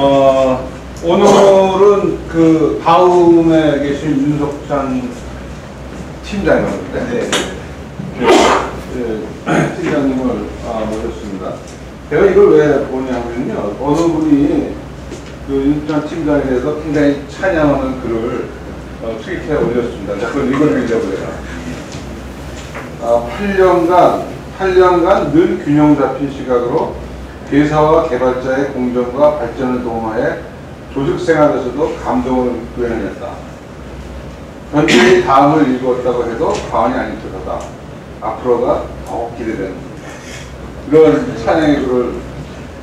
어, 오늘은 그 다음에 계신 윤석찬 팀장이었는데 네. 네, 팀장님을 아, 모셨습니다. 제가 이걸 왜 보냐면요. 어느 분이 그 윤석찬 팀장에 대해서 굉장히 찬양하는 글을 어, 트위터에 올렸습니다. 그걸 읽어드리려고 해요. 아, 8년간, 8년간 늘 균형 잡힌 시각으로 회사와 개발자의 공정과 발전을 도모해 조직 생활에서도 감동을 구현해냈다. 현재의 다음을 읽었다고 해도 과언이 아닌 듯하다. 앞으로가 더욱 기대되는 이런 찬양의 글을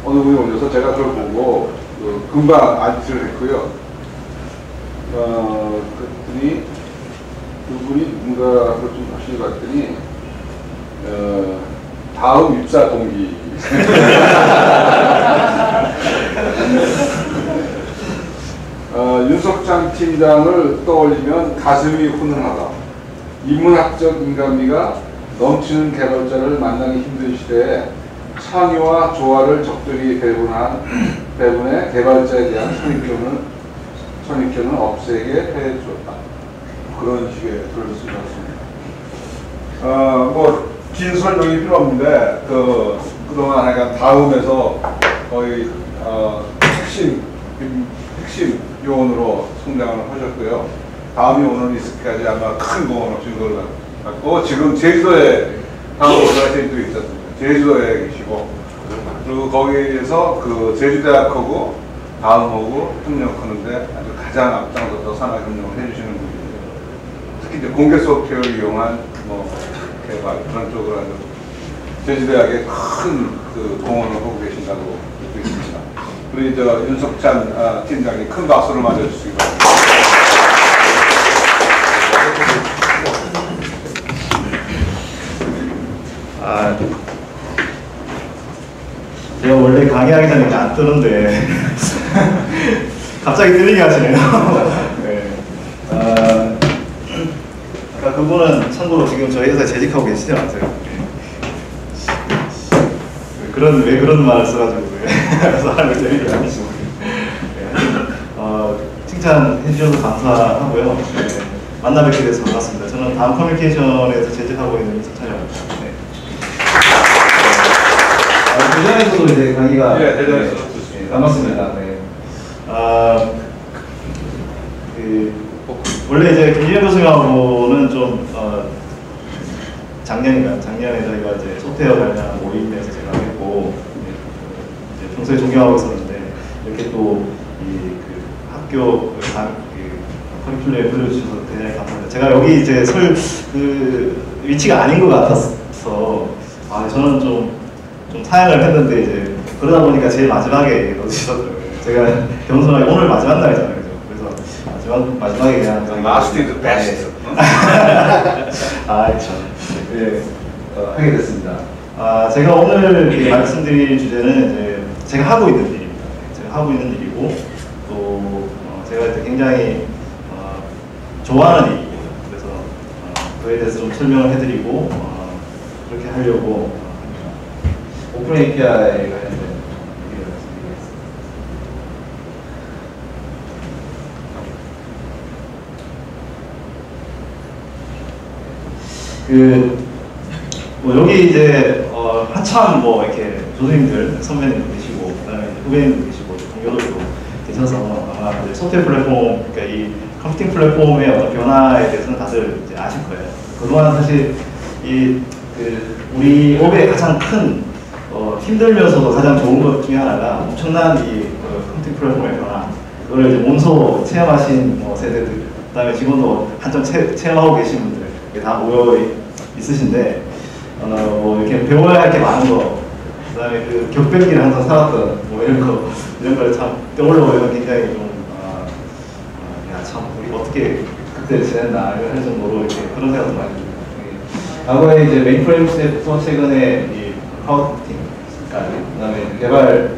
어느 분이 올려서 제가 그걸 보고 그 금방 안티를 했고요. 어, 그랬더니 그분이 누군가를 좀것 같더니 어, 다음 입사 동기 어, 윤석장 팀장을 떠올리면 가슴이 훈훈하다. 인문학적 인간미가 넘치는 개발자를 만나기 힘든 시대에 창의와 조화를 적절히 배분한 배분해 개발자에 대한 선입견을 선입견을 없애게 해주었다. 그런 식의 글을 쓰셨습니다. 어, 뭐, 긴 설명이 필요 없는데, 그, 그동안 약간 다음에서 거의, 어, 핵심, 음, 핵심 요원으로 성장을 하셨고요. 다음이 오늘 있을까지 아마 큰 공헌을 주신 걸로 같고, 지금 제주도에 다음 제주도에 있었습니다. 제주도에 계시고, 그리고 거기에서 그 제주대학하고 다음하고 협력하는데 아주 가장 앞장서서 산학 협력을 해주시는 분이에요. 특히 이제 공개 소프트웨어를 이용한 뭐 개발 그런 쪽으로 아주 제주대학에 큰 그 공헌을 하고 계신다고 듣고 있습니다. 우리 저 윤석찬 아, 팀장님 큰 박수를 맞아주시기 바랍니다. 아, 제가 원래 강의하기 전에 안 뜨는데 갑자기 뜨리게 하시네요. 네. 아, 그분은 참고로 지금 저희 회사에 재직하고 계시지 않으세요? 왜 그런 왜 그런 말을 써가지고 사람을 재밌게 하시고 어, 칭찬해 주셔서 감사하고요. 네. 만나 뵙게 돼서 반갑습니다. 저는 다음 커뮤니케이션에서 재직하고 있는 합니다. 네. 아, 대전에서도 이제 강의가 예, 대전에서 네, 듣습니다. 반갑습니다. 네. 아, 그, 원래 이제 김기현 교수님하고는 좀, 어, 작년인가, 작년에 저희가 이제 소프트웨어 관련 모임에서 네, 평소에 존경하고 있었는데, 이렇게 또, 이, 그, 학교, 그, 강- 그, 커리큘럼에 불러주셔서 굉장히 감사합니다. 제가 여기 이제 설, 그, 위치가 아닌 것 같아서, 아, 저는 좀, 좀 사양을 했는데, 이제, 그러다 보니까 제일 마지막에 넣어주시더라고요. 제가 겸손하게 오늘 마지막 날이잖아요. 그래서 마지막, 마지막에 그냥. Last is the best. 아, 참. 네, 어, 하게 됐습니다. 아, 제가 오늘 이 말씀드릴 주제는 이제 제가 하고 있는 일입니다. 제가 하고 있는 일이고 또 어, 제가 이제 굉장히 어, 좋아하는 일이에요. 그래서 어, 그에 대해서 좀 설명을 해드리고 어, 그렇게 하려고 어, 합니다. 오픈 API 관련된 얘기를 말씀드리겠습니다. 그, 뭐 여기 이제, 어, 한참 뭐 이렇게 그 다음에 후배님도 계시고, 동료들도 계셔서 아마 이제 소프트웨어 플랫폼, 그러니까 이 컴퓨팅 플랫폼의 어떤 변화에 대해서는 다들 이제 아실 거예요. 그동안 사실 이, 그, 우리 업의 가장 큰, 어, 힘들면서도 가장 좋은 것 중에 하나가 엄청난 이 그, 컴퓨팅 플랫폼의 변화. 그걸 이제 몸소 체험하신 뭐 세대들, 그 다음에 지금도 한참 체, 체험하고 계신 분들, 다 모여 있- 있으신데, 어, 뭐 이렇게 배워야 할 게 많은 거, 그 다음에 그 격변기를 항상 살았던 뭐 이런 거, 이런 걸 참 떠올려 보면 굉장히 좀, 아, 아, 우리 어떻게 그때 지냈나, 이런 정도로 이렇게 그런 생각도 많이 듭니다. 예. 과거에 이제 메인프레임부터 최근에 이 카운팅까지, 그 다음에 개발,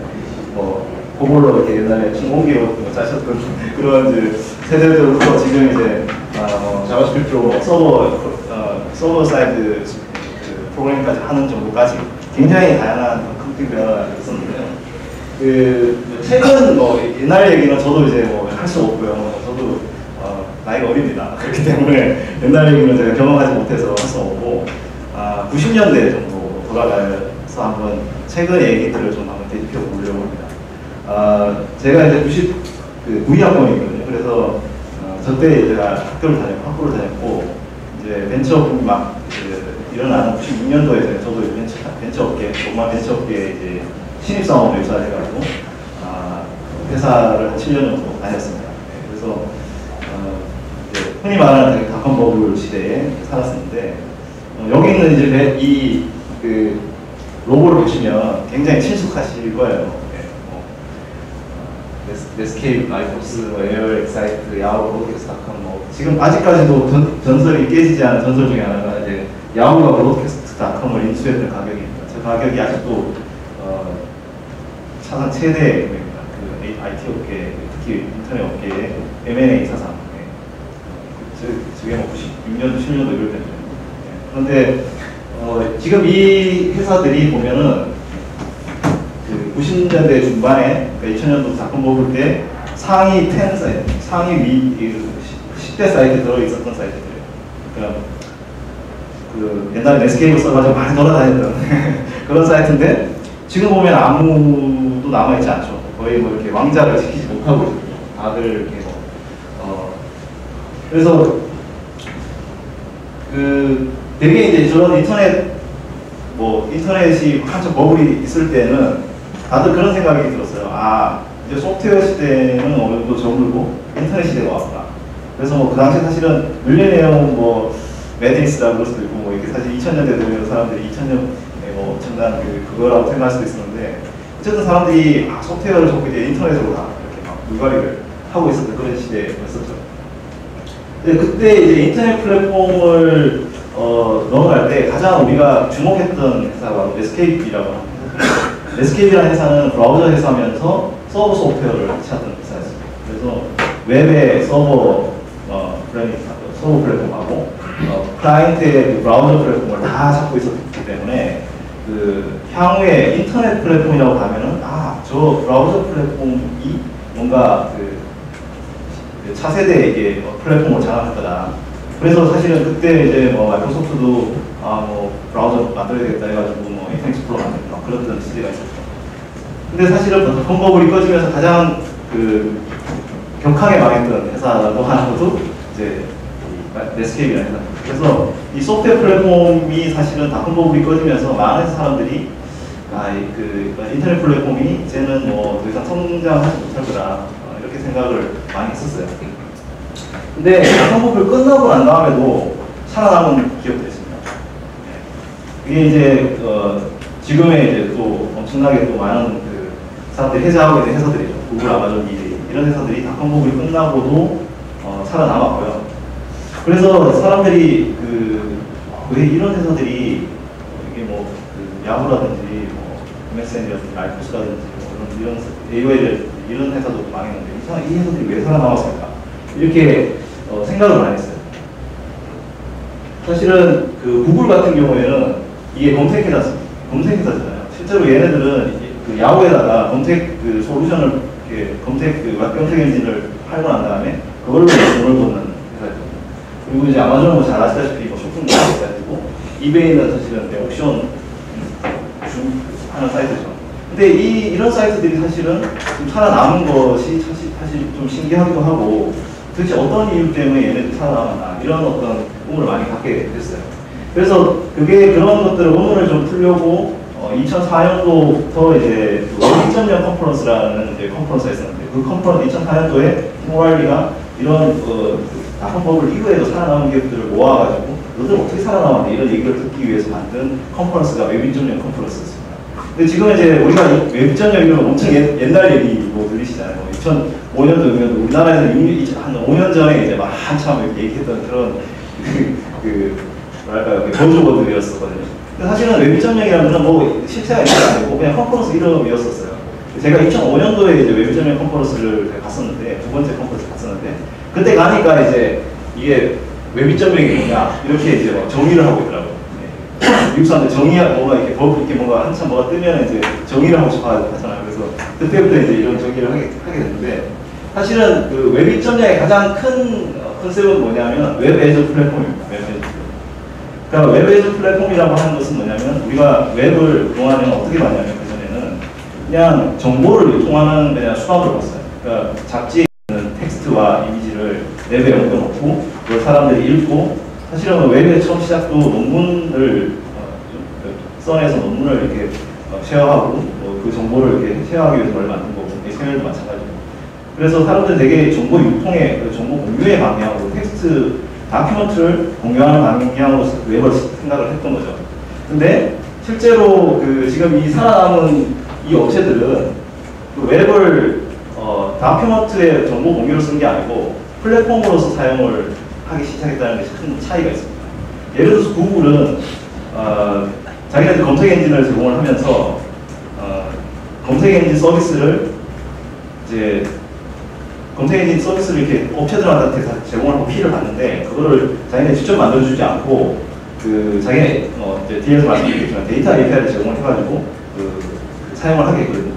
뭐, COBOL로 이렇게 옛날에 천공기로 뭐 짜셨던 그런 이제 세대들부터 지금 이제, 아, 뭐, JavaScript로 뭐 서버, 어, server side 그 프로그램까지 하는 정도까지 굉장히 다양한 컴퓨팅 변화가 있었는데요. 그 최근 뭐 옛날 얘기는 저도 이제 뭐 할 수 없고요. 저도 어, 나이가 어립니다. 그렇기 때문에 옛날 얘기는 제가 경험하지 못해서 할 수 없고 아, 90년대 정도 돌아가서 한번 최근 얘기들을 좀 한번 되짚어 보려고 합니다. 아, 제가 이제 90, 그 92학번이거든요. 그래서 어, 저때 제가 학교를 다녔고, 학부를 다녔고, 이제 벤처 붐이 막 그, 일어나는 96년도에 저도 벤처, 벤처 업계, 정말 벤처 업계에 이제 신입사원으로 입사를 해가지고, 아, 회사를 한 7년 정도 다녔습니다. 네, 그래서, 어, 흔히 말하는 그 닷컴 버블 시대에 살았었는데, 어, 여기 있는 이제 배- 이, 그, 로고를 보시면 굉장히 친숙하실 거예요. 넷스케이프, 뭐 에어, 익사이트, 야후, Broadcast.com 뭐 지금 아직까지도 전, 전설이 깨지지 않은 전설 중에 하나가 이제 야후가 Broadcast.com을 인수했던 가격입니다. 저 가격이 아직도 어, 사상 최대 금액입니다. 그 IT 업계, 특히 인터넷 업계의 M&A 사상. 네. 저, 저게 뭐 96년도, 7년도 이럴 때죠. 네. 그런데 어, 지금 이 회사들이 보면은 그 90년대 중반에 그러니까 2000년도 닷컴 버블 때 상위 10 사이트, 상위 위그 10대 사이트 들어 있었던 사이트들이에요. 그러니까 그 옛날에 넷스케이프 써가지고 많이 돌아다녔던 그런 사이트인데 지금 보면 아무도 남아있지 않죠. 거의 뭐 이렇게 왕좌를 지키지 못하고. 다들 이렇게 뭐, 어, 그래서 그 되게 이제 저런 인터넷 뭐 인터넷이 한참 버블이 있을 때는 다들 그런 생각이 들었어요. 아 이제 소프트웨어 시대는 어느 정도 저물고 인터넷 시대가 왔구나. 그래서 뭐 그 당시 사실은 밀레니엄 뭐 매드니스라고 그럴 수도 이렇게 사실 2000년대 되면 사람들이 2000년에 뭐 엄청난 그 그거라고 생각할 수도 있었는데 어쨌든 사람들이 아 소프트웨어를 전부 이제 인터넷으로 다 이렇게 막 물갈이를 하고 있었던 그런 시대였었죠. 네, 그때 이제 인터넷 플랫폼을 어, 넘어갈 때 가장 우리가 주목했던 회사가 바로 넷스케이프라고 합니다. 넷스케이프라는 회사는 브라우저 회사면서 서버 소프트웨어를 같이 하던 회사였습니다. 그래서 웹의 서버 어, 플랫, 서버 플랫폼하고 어, 클라이언트의 그 브라우저 플랫폼을 다 잡고 있었기 때문에 그 향후에 인터넷 플랫폼이라고 하면은 아 저 브라우저 플랫폼이 뭔가 그그 차세대 이게 뭐 플랫폼을 장악할 거다. 그래서 사실은 그때 이제 뭐 마이크로소프트도 아 뭐 브라우저 만들어야 되겠다 해가지고 뭐 인터넷 익스플로러 만들고 막 그랬던 시대가 있었죠. 근데 사실은 닷컴버블이 꺼지면서 가장 그 격하게 망했던 회사라고 하는 것도 이제 이 넷스케이프라는 회사. 그래서 이 소프트웨어 플랫폼이 사실은 닷컴버블이 꺼지면서 많은 사람들이 아, 이 그, 인터넷 플랫폼이 이제는 뭐 더 이상 성장하지 못할 거다. 어, 이렇게 생각을 많이 했었어요. 근데 한국을 끝나고 난 다음에도 살아남은 기업도 있습니다. 네. 이게 이제, 어, 지금의 이제 또 엄청나게 또 많은 그 사람들이 해자하고 있는 회사들이죠. 구글, 아마존, 이데이. 이런 회사들이 닷컴북이 끝나고도 어, 살아남았고요. 그래서 사람들이 그, 왜 이런 회사들이 이게 뭐, 그 야후라든지 뭐, MSN이라든지 라이프스라든지 뭐 이런, 이런, AOL 이런 회사도 망했는데 이, 사- 이 회사들이 왜 살아남았을까? 이렇게 어, 생각을 많이 했어요. 사실은 그 구글 같은 경우에는 이게 검색회사, 검색회사잖아요. 실제로 얘네들은 그 야후에다가 검색 그 솔루션을 검색 그웹 검색 엔진을 팔고 난 다음에 그걸로 돈을 버는. 그리고 이제 아마존은 뭐잘 아시다시피 뭐 쇼핑몰 사이트고 이베이는 사실은 이제 옥션 주 하는 사이트죠. 근데 이 이런 사이트들이 사실은 좀 살아남은 것이 사실, 사실 좀 신기하기도 하고 도대체 어떤 이유 때문에 얘네들이 살아남았나 이런 어떤 의문을 많이 갖게 됐어요. 그래서 그게 그런 것들을 의문을 좀 풀려고 어, 2004년도부터 이제 그 웹 2.0 컨퍼런스라는 이제 컨퍼런스가 있었는데 그 컨퍼런스 2004년도에 팀 오라일리가 이런 어, 닷컴버블 이후에도 살아남은 기업들을 모아가지고 너들 어떻게 살아남았냐 이런 얘기를 듣기 위해서 만든 컨퍼런스가 웹2.0 컨퍼런스였습니다. 근데 지금 이제 우리가 웹 2.0이면 엄청 옛, 옛날 얘기 뭐 들리시잖아요. 2005년도면 우리나라에서 6, 한 5년 전에 이제 막 한참 얘기했던 그런 그, 그 뭐랄까요 그 buzzword들이었었거든요. 근데 사실은 웹 2.0이라는 건뭐 실체가 있는 게 아니고 그냥 컨퍼런스 이름이었었어요. 제가 2005년도에 이제 웹2.0 컨퍼런스를 갔었는데 두 번째 컨퍼런스 그때 가니까 이제 이게 웹 2.0이 뭐냐 이렇게 이제 막 정의를 하고 있더라고요. 네. 미국 사람들 정의 뭐가 이렇게 법 이렇게 뭔가 한참 뭐가 뜨면 이제 정의를 하고 싶어 하잖아요. 그래서 그때부터 이제 이런 정의를 하게, 하게 됐는데 사실은 그웹 1.0의 가장 큰 어, 컨셉은 뭐냐면 Web as a Platform입니다. Web as a Platform. 그러니까 Web as a Platform이라고 하는 것은 뭐냐면 우리가 웹을 동안에는 어떻게 봤냐면 그전에는 그냥 정보를 유통하는 그냥 수단으로 봤어요. 그러니까 잡지 텍스트와 이미지를 웹에 옮겨놓고 그걸 사람들이 읽고 사실은 웹의 처음 시작도 논문을 어, 써내서 논문을 이렇게 어, share하고 뭐그 정보를 이렇게 share하기 위해서 뭘 만든 거고 HTML도 마찬가지고 그래서 사람들 되게 정보 유통의 그 정보 공유의 방향으로 텍스트 document를 공유하는 방향으로 웹을 생각을 했던 거죠. 근데 실제로 그 지금 이 살아남은 이 업체들은 그 웹을 어, 다큐멘트의 정보 공유로 쓴게 아니고 플랫폼으로서 사용을 하기 시작했다는 것이 큰 차이가 있습니다. 예를 들어서 구글은 어, 자기네들 검색 엔진을 제공을 하면서 어, 검색 엔진 서비스를 이제 검색 엔진 서비스를 이렇게 업체들한테 다 제공을 하고 피를 받는데 그거를 자기네 직접 만들어주지 않고 그 자기네 어, 뒤에서 말씀드리겠지만 데이터 API를 제공을 해가지고 그, 그 사용을 하게 했거든요.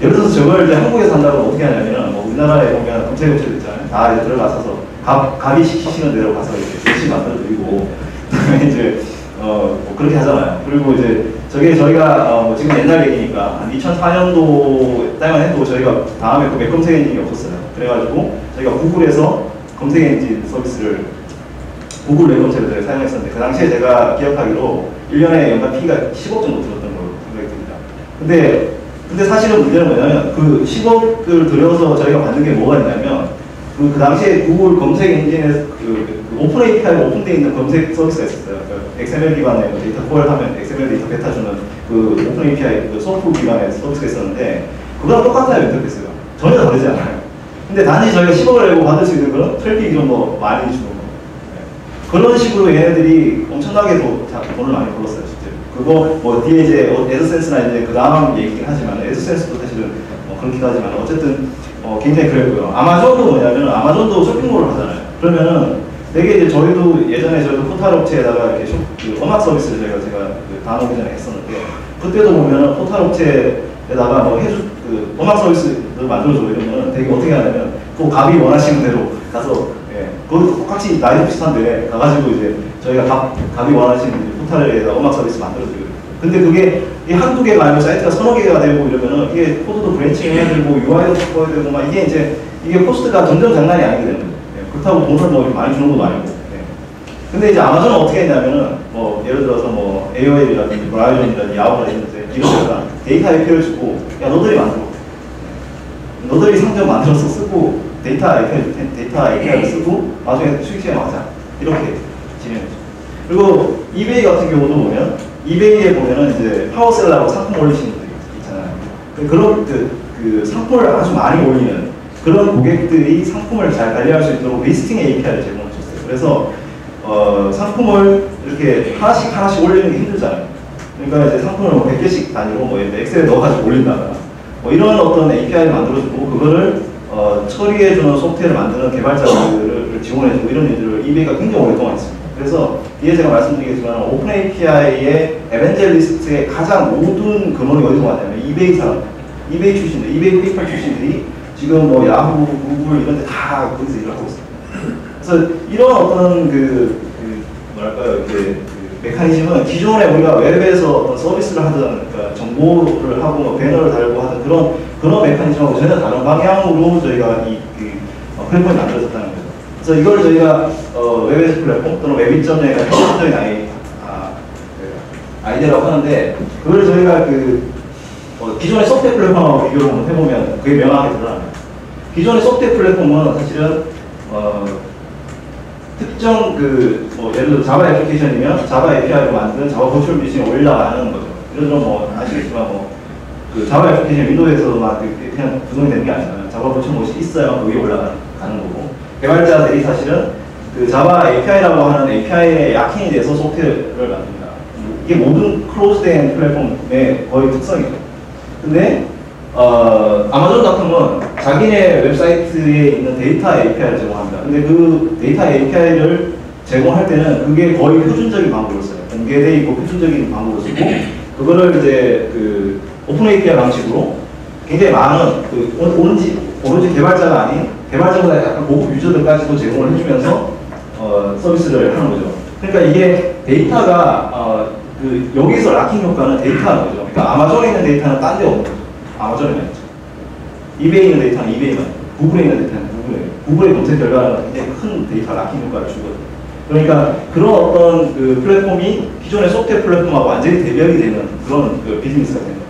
예를 들어서 저걸 이제 한국에서 한다고 어떻게 하냐면은 뭐 우리나라에 보면 검색 업체들 있잖아요. 다 이제 들어가서 갑, 갑이 시키시는 대로 가서 이렇게 대신 만들어 드리고 그다음에 이제 어 뭐 그렇게 하잖아요. 그리고 이제 저게 저희가 어 뭐 지금 옛날 얘기니까 한 2004년도 때만 해도 저희가 다음에 그 웹 검색 엔진이 없었어요. 그래가지고 저희가 구글에서 검색 엔진 서비스를 구글 웹 검색을 사용했었는데 그 당시에 제가 기억하기로 1년에 연간 fee가 10억 정도 들었던 걸로 생각이 듭니다. 근데 근데 사실은 문제는 뭐냐면 그 10억을 들여서 저희가 받는 게 뭐가 있냐면 그, 그 당시에 구글 검색 엔진에 그, 그 open API가 오픈되어 있는 검색 서비스가 있었어요. 그 XML 기반의 뭐 데이터 call 하면 XML 데이터 뱉어 주는 그 open API 그 SOAP 기반의 서비스가 있었는데 그거랑 똑같아요 인터페이스가 전혀 다르지 않아요. 근데 단지 저희가 10억을 내고 받을 수 있는 건 트래픽이 좀 더 많이 주는 거. 네. 그런 식으로 얘네들이 엄청나게 돈을 많이 벌었어요, 그거 뭐 뒤에 이제 어, AdSense나 이제 그 다음 얘기긴 하지만 AdSense도 사실은 뭐 그렇긴 하지만 어쨌든 어, 굉장히 그랬고요. 아마존도 뭐냐면 아마존도 쇼핑몰을 하잖아요. 그러면은 되게 이제 저희도 예전에 저희도 포탈 업체에다가 이렇게 쇼, 그 음악 서비스를 저희가 제가 그 다음 전에 했었는데 그때도 보면은 포탈 업체에다가 뭐 해주 그 음악 서비스를 만들어줘 이러면 되게 어떻게 하냐면 그 갑이 원하시는 대로 가서 예, 그것도 똑같이 난이도 비슷한데 가가지고 이제 저희가 갑, 갑이 원하시는 포탈에다 음악 서비스 만들어드리고 근데 그게 이 한두 개가 아니고 사이트가 서너 개가 되고 이러면은 이게 코드도 branching 해야 되고 UI도 바꿔야 되고 막 이게 이제 이게 코스트가 점점 장난이 아니게 되는 거예요. 예, 그렇다고 돈을 뭐 많이 주는 것도 아니고. 예. 근데 이제 아마존은 어떻게 했냐면은 뭐 예를 들어서 뭐 AOL이라든지 브라이언이라든지 야후라든지 이런 데가 데이터 API를 주고 야 너들이 만들어. 너들이 상점 만들어서 쓰고 데이터 API, 데이터 API를 쓰고 나중에 수익 share 하자. 이렇게. 그리고 이베이 같은 경우도 보면 이베이에 보면은 이제 power seller라고 상품 올리시는 분들 있잖아요. 그 그런 그, 그 상품을 아주 많이 올리는 그런 고객들이 상품을 잘 관리할 수 있도록 listing API를 제공해 줬어요. 그래서 어, 상품을 이렇게 하나씩 하나씩 올리는 게 힘들잖아요. 그러니까 이제 상품을 뭐 100개씩 단위로 뭐 엑셀에 넣어가지고 올린다거나 뭐 이런 어떤 API를 만들어주고 그거를 어, 처리해주는 소프트웨어를 만드는 개발자들을 지원해주고 이런 일들을 이베이가 굉장히 오랫동안 했습니다. 그래서 뒤에 제가 말씀드리겠지만 오픈 API의 에벤젤리스트의 가장 모든 근원이 어디서 왔냐면 이베이 사람, 이베이 출신들, 이베이 페이팔 출신들이 지금 뭐 야후, 구글 이런 데 다 거기서 일을 하고 있습니다. 그래서 이런 어떤 그, 그 뭐랄까요, 이렇게 그 메커니즘은 기존에 우리가 웹에서 어떤 서비스를 하든 그러니까 정보를 하고 뭐 배너를 달고 하든 그런 그런 메커니즘하고 전혀 다른 방향으로 저희가 이 그, 어, 플랫폼이 만들어졌다는. 그래서 이걸 저희가 어, 웹에서 플랫폼 또는 웹 2.0의 핵심적인 아이, 아, 그 아이디어라고 하는데 그걸 저희가 그 어, 기존의 소프트웨어 플랫폼하고 비교를 해보면 그게 명확하게 드러납니다. 기존의 소프트웨어 플랫폼은 사실은 어, 특정 그, 뭐, 예를 들어 자바 애플리케이션이면 자바 API로 만든 자바 virtual machine이 올라가는 거죠. 예를 들어 뭐, 아시겠지만 뭐, 그 자바 애플리케이션 윈도우에서만 그냥 구성이 되는 게 아니잖아요. 자바 virtual machine이 있어야 그 위에 올라가는 거고. 개발자들이 사실은 그 자바 API라고 하는 API의 약행에 대해서 소프트웨어를 만듭니다. 이게 모든 close된 플랫폼의 거의 특성이죠. 근데 어, 아마존닷컴은 자기네 웹사이트에 있는 데이터 API를 제공합니다. 근데 그 데이터 API를 제공할 때는 그게 거의 표준적인 방법으로 써요. 공개돼 있고 표준적인 방법으로 쓰고 그거를 이제 그 open API 방식으로 굉장히 많은 그 오- 오로지 오로지 개발자가 아닌 개발자보다 약간 고급 유저들까지도 제공을 해주면서 어, 서비스를 하는 거죠. 그러니까 이게 데이터가 어, 그 여기서 lock-in 효과는 데이터라는 거죠. 그러니까 아마존에 있는 데이터는 딴 데 없는 거죠. 아마존에만 있죠. 이베이에 있는 데이터는 이베이만, 구글에 있는 데이터는 구글에, 구글의 검색 결과는 굉장히 큰 데이터 lock-in 효과를 주거든요. 그러니까 그런 어떤 그 플랫폼이 기존의 소프트웨어 플랫폼하고 완전히 대별이 되는 그런 그 비즈니스가 되는 거예요.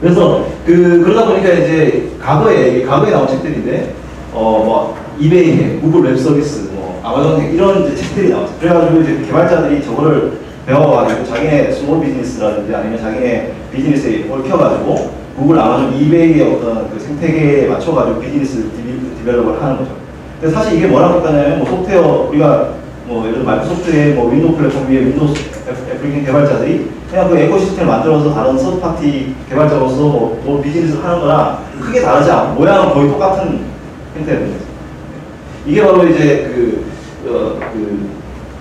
그래서 그 그러다 보니까 이제 과거에 과거에 나온 책들인데 어뭐 이베이, 구글 웹 서비스, 뭐 아마존 hack 이런 이제 책들이 나왔어요. 그래가지고 이제 개발자들이 저거를 배워가지고 자기네 small business라든지 아니면 자기네 비즈니스에 얽혀가지고 구글, 아마존, 이베이의 어떤 그 생태계에 맞춰가지고 비즈니스 devel- develop을 하는 거죠. 근데 사실 이게 뭐라고 할까냐면 뭐 소프트웨어 우리가 뭐 예를 들어 마이크로소프트의 뭐 윈도우 플랫폼 위에 윈도우 애플- 애플리케이션 개발자들이 그냥 그 ecosystem을 만들어서 다른 third party 개발자로서 뭐, 뭐 비즈니스를 하는 거랑 크게 다르지 않고 모양은 거의 똑같은 형태가 됩니다. 이게 바로 이제 그, 어, 그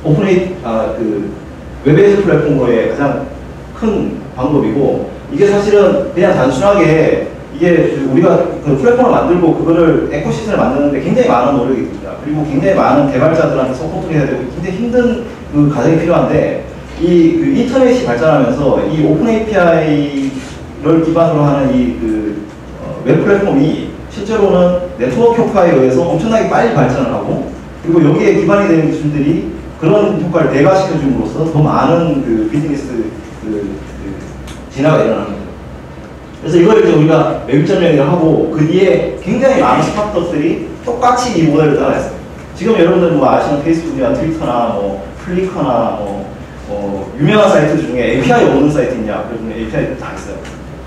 open이 아 그 web as platform으로의 가장 큰 방법이고 이게 사실은 그냥 단순하게 이게 그 우리가 그 플랫폼을 만들고 그거를 ecosystem을 만드는데 굉장히 많은 노력이. 그리고 굉장히 많은 개발자들한테 support를 해야 되고 굉장히 힘든 그 과정이 필요한데 이 그 인터넷이 발전하면서 이 open API를 기반으로 하는 이그 어, 웹 플랫폼이 실제로는 네트워크 효과에 의해서 엄청나게 빨리 발전을 하고 그리고 여기에 기반이 되는 기술들이 그런 효과를 배가시켜 줌으로써 더 많은 그 비즈니스 그, 그 진화가 일어나는 거죠. 그래서 이걸 이제 우리가 웹1.0이라고 하고 그 뒤에 굉장히 많은 스타트업들이 똑같이 이 모델을 따라했어요. 지금 여러분들 뭐 아시는 페이스북이나 트위터나 뭐 플리커나 뭐, 뭐 유명한 사이트 중에 API 없는 사이트 있냐? 그러면 API 다 있어요.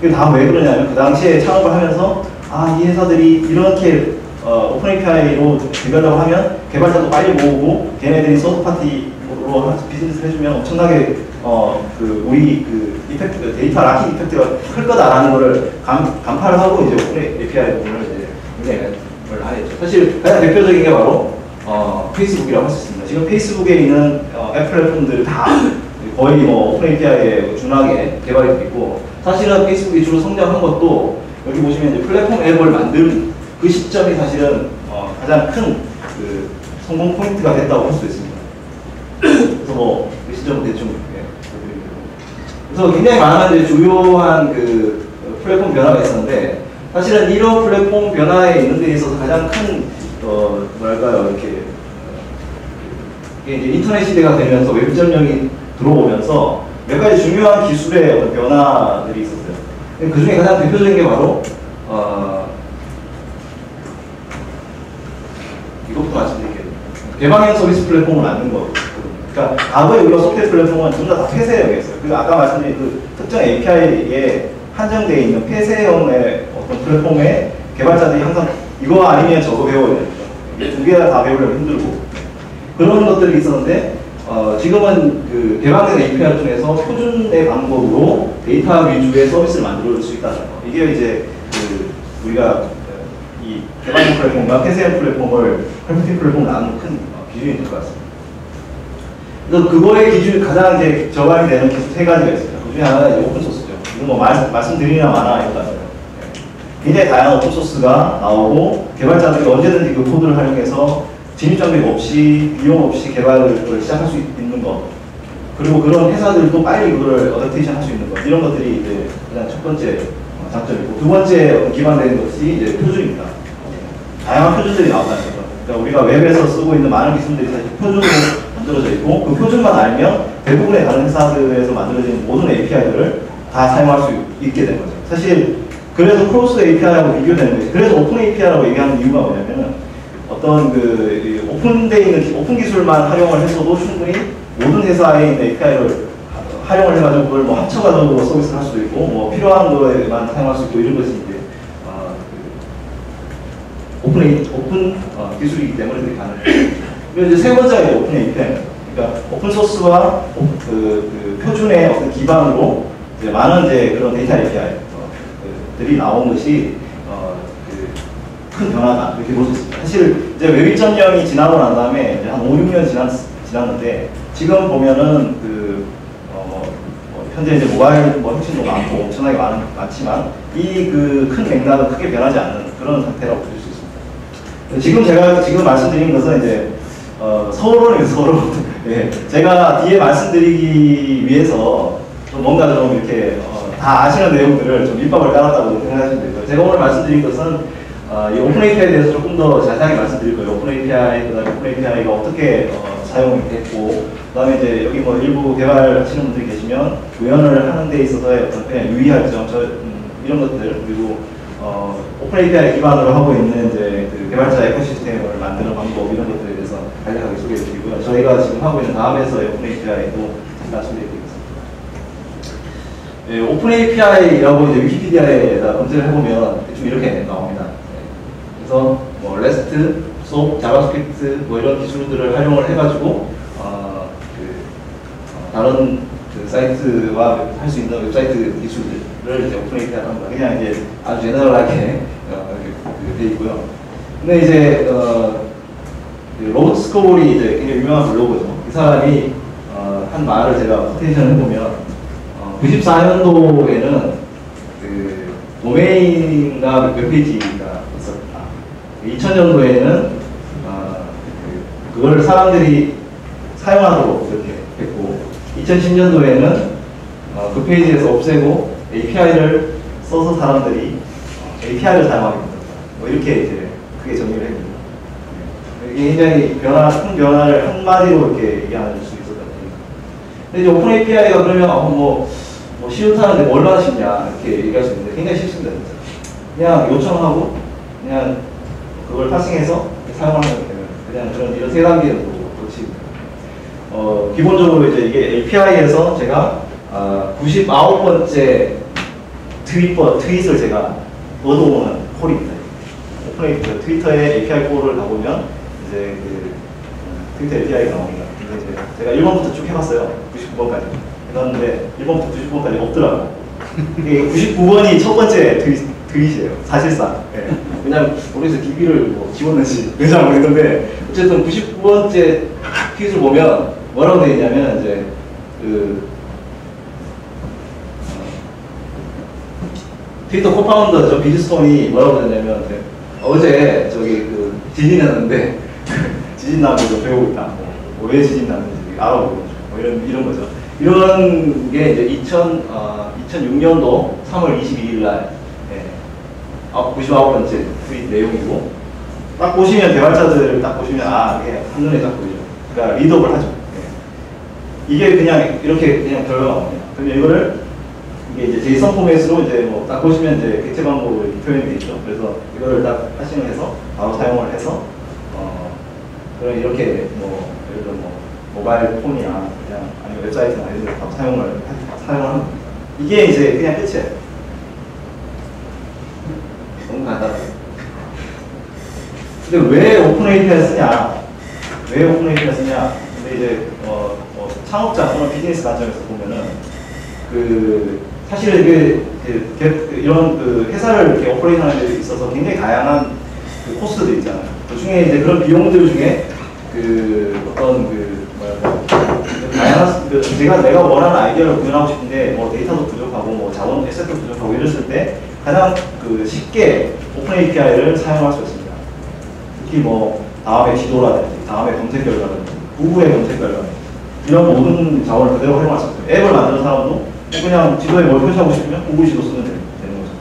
그게 다 왜 그러냐면 그 당시에 창업을 하면서 아 이 회사들이 이렇게 어, open API로 개발을 하면 개발자도 빨리 모으고 걔네들이 서드 파티로 비즈니스를 해주면 엄청나게 어 그 우리 그 effect 데이터 lock-in effect가 클 거다라는 거를 감, 간파를 하고 이제 open API 부분을 이제 굉장히 강화하였죠. 사실 가장 대표적인 게 바로 어, 페이스북이라고 할 수 있습니다. 지금 페이스북에 있는 어, 앱 플랫폼들 다 거의 뭐 open API에 준하게 개발이 되고 있고 사실은 페이스북이 주로 성장한 것도 여기 보시면 이제 플랫폼 앱을 만든 그 시점이 사실은 어, 가장 큰 그 성공 포인트가 됐다고 할 수 있습니다. 그래서 뭐 그 시점은 대충 예, 보여드리고. 그래서 굉장히 많은 이제 주요한 그 플랫폼 변화가 있었는데 사실은 이런 플랫폼 변화에 있는 데 있어서 가장 큰 어, 뭐랄까요 이렇게 어, 이게 이제 인터넷 시대가 되면서 웹 전형이 들어오면서 몇 가지 중요한 기술의 어떤 변화들이 있었어요. 그 중에 가장 대표적인 게 바로 어, 이것부터 말씀드릴게요. 개방형 서비스 플랫폼을 만든 거거든요. 그러니까 과거에 우리가 소프트웨어 플랫폼은 전부 다 폐쇄형이었어요. 그 아까 말씀드린 그 특정 API에 한정되어 있는 폐쇄형의 어떤 플랫폼에 개발자들이 항상 이거 아니면 저거 배워야 되죠. 두개 다 배우려면 힘들고 그런 것들이 있었는데 어, 지금은 그 개방된 API를 통해서 표준의 방법으로 데이터 위주의 서비스를 만들어줄 수 있다는 거. 이게 이제 그 우리가 이 개방형 플랫폼과 폐쇄형 플랫폼을 컴퓨팅 플랫폼을 나누는 큰 어, 기준이 될 것 같습니다. 그래서 그거의 기준 가장 이제 저감이 되는 세 가지가 있습니다. 그 중에 하나가 이제 open source죠. 이건 뭐 말, 말씀드리나 마나인 것 같아요. 굉장히 다양한 open source가 나오고 개발자들이 언제든지 그 코드를 활용해서 진입 장벽 없이 비용 없이 개발을 시작할 수 있는 것 그리고 그런 회사들도 빨리 그거를 adaptation 할 수 있는 것 이런 것들이 이제 가장 첫 번째 어, 장점이고 두 번째 기반되는 것이 이제 표준입니다. 다양한 표준들이 나온다는 거죠. 그러니까 우리가 웹에서 쓰고 있는 많은 기술들이 사실 표준으로 만들어져 있고 그 표준만 알면 대부분의 다른 회사들에서 만들어진 모든 API들을 다 사용할 수 있게 된 거죠. 사실 그래서 closed API하고 비교되는 거죠. 그래서 open API라고 얘기하는 이유가 뭐냐면은 어떤 그이 open되어 있는 기- 오픈 기술만 활용을 했어도 충분히 모든 회사에 있는 API를 활용을 해가지고 그걸 뭐 합쳐가지고 서비스를 할 수도 있고 뭐 필요한 거에만 사용할 수 있고 이런 것이 이제 어, 그 open open 어, 기술이기 때문에 그게 가능해요. 그리고 이제 세 번째가 open API. 그러니까 open source와 오- 그, 그 표준의 어떤 기반으로 이제 많은 이제 그런 데이터 API 어, 그, 들이 나온 것이 어, 그 큰 변화다 이렇게 볼 수 있습니다. 사실 이제 웹 1.0이 지나고 난 다음에 이제 한 5, 6년 지났, 지났는데 지금 보면은 그 어, 뭐 현재 이제 모바일 뭐 혁신도 많고 엄청나게 많은, 많지만 이 그 큰 맥락은 크게 변하지 않는 그런 상태라고 볼 수 있습니다. 지금 제가 지금 말씀드린 것은 이제 어, 서론이에요 서론. 예, 제가 뒤에 말씀드리기 위해서 좀 뭔가 좀 이렇게 어, 다 아시는 내용들을 좀 밑밥을 깔았다고 생각하시면 되고요. 제가 오늘 말씀드린 것은 어, 이 open API에 대해서 조금 더 자세하게 말씀드릴 거예요. open API, 그다음에 open API가 어떻게 어, 사용이 됐고, 그다음에 이제 여기 뭐 일부 개발하시는 분들이 계시면 구현을 하는 데 있어서의 어떤 그냥 유의할 점, 저, 음, 이런 것들 그리고 어, open API 기반으로 하고 있는 이제 그 개발자 ecosystem을 만드는 방법 이런 것들에 대해서 간략하게 소개해드리고요. 저희가 지금 하고 있는 다음에서의 open API도 소개해드리겠습니다. 예, open API라고 이제 위키피디아에다 검색을 해보면 대충 이렇게 나옵니다. 예. 그래서 뭐 REST, SOAP, JavaScript 뭐 이런 기술들을 활용을 해가지고 어, 그, 어, 다른 그 사이트와 할 수 있는 웹사이트 기술들을 이제 open API라고 합니다. 그냥 이제 아주 general하게 어, 이렇게 돼 있고요. 근데 이제 어, 그 로버트 스코블이 이제 굉장히 유명한 블로거죠. 이 사람이 어, 한 말을 제가 quotation을 해보면 어, 94년도에는 그 도메인과 웹페이지가 있었다. 2000년도에는 어, 그, 그걸 사람들이 사용하도록 이렇게 했고 2010년도에는 어, 그 페이지에서 없애고 API를 써서 사람들이 어, API를 사용하게 된다. 뭐 이렇게 이제 크게 정리를 했습니다. 이게 굉장히 변화, 큰 변화를 한마디로 이렇게 얘기할 수 있었던 거니까. 근데 이제 오픈 API가 그러면 어, 뭐, 뭐 시운타는데 얼마나 쉽냐 이렇게 얘기할 수 있는데 굉장히 쉽습니다. 그냥 요청하고 그냥 그걸 파싱해서 사용하면 되는 그냥 그런 이런 세 단계로 그렇지. 어, 기본적으로 이제 이게 API에서 제가 아, 99번째 트윗, 트윗을 제가 얻어오는 콜입니다. 오픈 그 트위터에 API 콜을 가보면 이제 그 음, 트위터 API가 나옵니다. 근데 이제 제가 1번부터 쭉 해봤어요. 99번까지. 해봤는데 1번부터 99번까지 없더라고요. 이게 99번이 첫 번째 트윗, 트윗이에요. 사실상. 예. 그냥 모르겠어요. DB를 뭐 지웠는지 그냥 모르겠는데 어쨌든 99번째 트윗을 보면 뭐라고 되어 있냐면 이제 그 트위터 코파운더 저 비즈스톤이 뭐라고 이제 어제 저기 그 지진이 났는데 지진 거 배우고 있다. 뭐, 뭐왜 지진 났는지 알아보고. 뭐 이런 이런 거죠. 이런 게 이제 2000 어, 2006년도 3월 22일 날 예, 아, 99번째 트윗 내용이고 딱 보시면 개발자들 딱 보시면 아 이게 한눈에 딱 보이죠. 그러니까 리더블 하죠. 예. 이게 그냥 이렇게 그냥 결과가 나옵니다. 그러면 이거를 이게 이제 제이선 포맷으로 이제 뭐 딱 보시면 이제 객체 이렇게 표현이 있죠. 그래서 이거를 딱 하싱을 해서 바로 사용을 해서 어 그런 이렇게 뭐 예를 들어 뭐 mobile phone이나 그냥 아니면 웹사이트나 이런 데 바로 사용을 하- 사용을 하는 겁니다. 이게 이제 그냥 끝이에요. 너무 간단하죠. 근데 왜 open API 쓰냐? 왜 open API 쓰냐? 근데 이제 어, 어, 창업자 또는 비즈니스 관점에서 보면은 그 사실 그, 그, 그, 그 이런 그 회사를 이렇게 operate하는 데 있어서 굉장히 다양한 그 cost도 있잖아요. 그 중에 이제 그런 비용들 중에 그 어떤 그 다양한 그 제가 내가 원하는 아이디어를 구현하고 싶은데 뭐 데이터도 부족하고 뭐 자원 asset도 부족하고 이랬을 때 가장 그 쉽게 open API를 사용할 수 있습니다. 특히 뭐 다음에 지도라든지 다음에 검색 결과라든지 구글의 검색 결과라든지 이런 모든 자원을 그대로 활용할 수 있어요. 앱을 만드는 사람도 그냥 지도에 뭘 표시하고 싶으면 구글 지도 쓰면 되는 되는 거죠.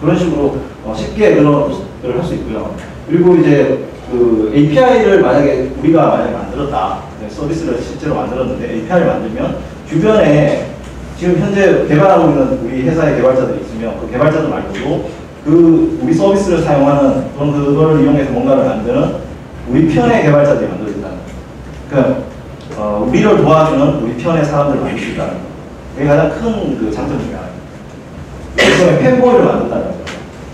그런 식으로 어, 쉽게 그런 것들을 할 수 있고요. 그리고 이제 그 API를 만약에 우리가 만약에 만들었다. 네, 서비스를 실제로 만들었는데 API를 만들면 주변에 지금 현재 개발하고 있는 우리 회사의 개발자들이 있으면 그 개발자들 말고도 그 우리 서비스를 사용하는 그런 그걸 이용해서 뭔가를 만드는 우리 편의 개발자들이 만들어진다는 거죠. 그러니까 어, 우리를 도와주는 우리 편의 사람들을 만들 수 있다는 거. 그게 가장 큰 그 장점 중에 하나입니다. 그래서 팬보이를 만든다는 거죠.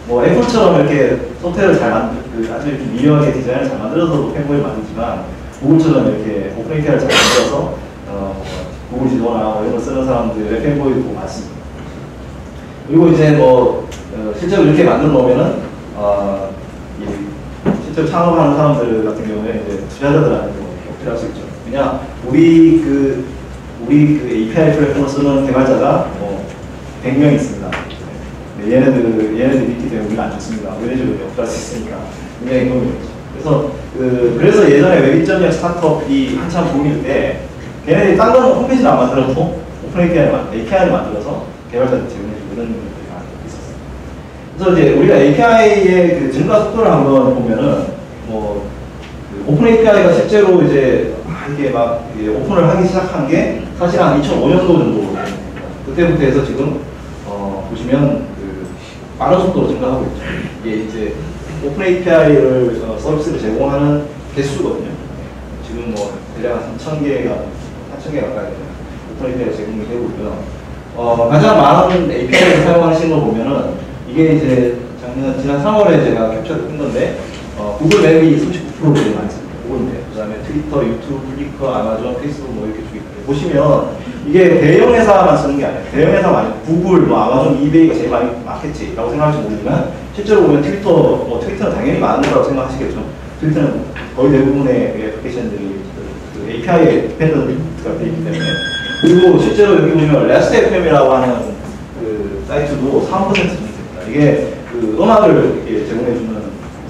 뭐 애플처럼 이렇게 소프트웨어를 잘 만들, 그 아주 미묘하게 디자인을 잘 만들어서도 팬보이를 만들지만 구글처럼 이렇게 오픈 API를 잘 만들어서 어, 뭐 구글 지도나 뭐 이런 거 쓰는 사람들의 팬보이도 많습니다. 그리고 이제 뭐 어, 실제로 이렇게 만들어 놓으면은 어, 이 실제로 창업하는 사람들 같은 경우에 이제 투자자들한테 뭐 어필할 수 있죠. 그냥 우리 그 우리 그 API 플랫폼을 쓰는 개발자가 뭐 100명 있습니다. 네, 얘네들 얘네들 있기 때문에 우리가 안 죽습니다. 뭐 이런 식으로 어필할 수 있으니까 굉장히 도움이 되죠. 그래서 그 그래서 예전에 웹 2.0 스타트업이 한참 붐일 때 걔네들이 딴 거는 홈페이지를 안 만들어도 오픈 API를, 만- API를 만들어서 개발자들 제공해주고 이런 일들이 많이 있었어요. 그래서 이제 우리가 API의 그 증가 속도를 한번 보면은 뭐 그 오픈 API가 실제로 이제 막 이렇게 막 이게 오픈을 하기 시작한 게 사실 한 2005년도 정도. 그때부터 해서 지금 어 보시면 그 빠른 속도로 증가하고 있죠. 이게 이제 오픈 API를 어, 서비스를 제공하는 개수거든요. 지금 뭐 대략 한 3,000개가 4,000개 가까이 오픈 API 제공이 되고 있고요. 어, 가장 많은 API를 사용하시는 거 보면은 이게 이제 작년 지난 3월에 제가 캡처를 한 건데 어, 구글 맵이 39%로 많이 씁니다. 그건데 그다음에 트위터, 유튜브, 플리커, 아마존, 페이스북 뭐 이렇게 쭉 있는데 보시면 이게 대형 회사만 쓰는 게 아니에요. 대형 회사 많이 구글, 뭐 아마존, 이베이가 제일 많이 많겠지라고 생각할지 모르지만 실제로 보면 트위터, 뭐 트위터는 당연히 많은 거라고 생각하시겠죠. 트위터는 거의 대부분의 그 애플리케이션들이 그, 그 API에 dependent가 되어 있기 때문에 그리고 실제로 여기 보면 Last.fm이라고 하는 그 사이트도 3% 정도 됩니다. 이게 그 음악을 제공해주는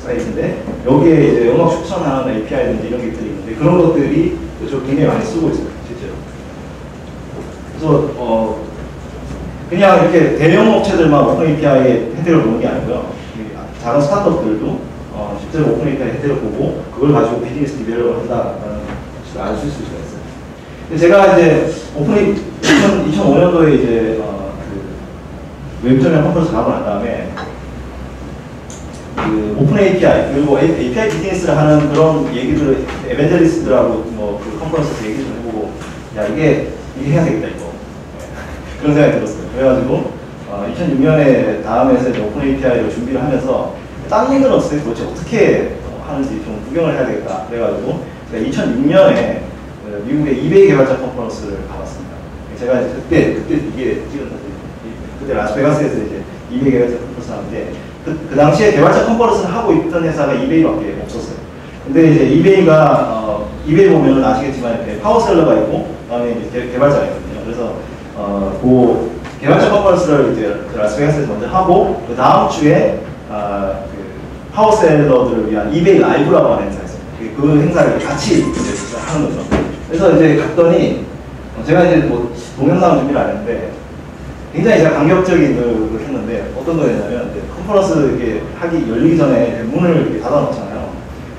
사이트인데 여기에 이제 음악 추천하는 API든지 이런 것들이 있는데 그런 것들이 저 굉장히 많이 쓰고 있어요. 그래서 어 그냥 이렇게 대형 업체들만 오픈 API에 혜택을 보는 게 아니고요. 이 작은 스타트업들도 어, 실제로 오픈 API 혜택을 보고 그걸 가지고 비즈니스 develop을 한다라는 것을 알 수 있을 수가 있어요. 근데 제가 이제 오픈 2005년도에 이제 어, 그 웹전에 컨퍼런스 가고 난 다음에 그 오픈 API 그리고 API 비즈니스를 하는 그런 얘기들 evangelist들하고 뭐그 컨퍼런스에서 얘기 좀 해보고 야 이게 이게 해야 되겠다 이거 네. 그런 생각이 들었어요. 그래가지고 어, 2006년에 다음에서 이제 오픈 API를 준비를 하면서 다른 분들은 어떻게 도대체 어떻게 어, 하는지 좀 구경을 해야 되겠다. 그래가지고 제가 2006년에 그 미국의 이베이 개발자 컨퍼런스를 가봤습니다. 제가 그때 그때 이게 찍은 그때 라스베가스에서 이제 이베이 개발자 컨퍼런스 하는데 그, 그 당시에 개발자 컨퍼런스를 하고 있던 회사가 이베이밖에 없었어요. 근데 이제 이베이가 어, 이베이 보면은 아시겠지만 이렇게 power seller가 있고 그다음에 이제 개, 개발자가 있거든요. 그래서 어, 그 개발자 컨퍼런스를 이제 그 라스베가스에서 먼저 하고 그 다음 주에 아, 그 power seller들을 위한 이베이 라이브라고 하는 있어요. 그, 그 행사를 같이 이제 하는 거죠. 그래서 이제 갔더니 어, 제가 이제 뭐 동영상 준비를 안 했는데 굉장히 제가 감격적인 걸 했는데 어떤 거였냐면 컨퍼런스 이렇게 하기 열리기 전에 문을 이렇게 닫아놓잖아요.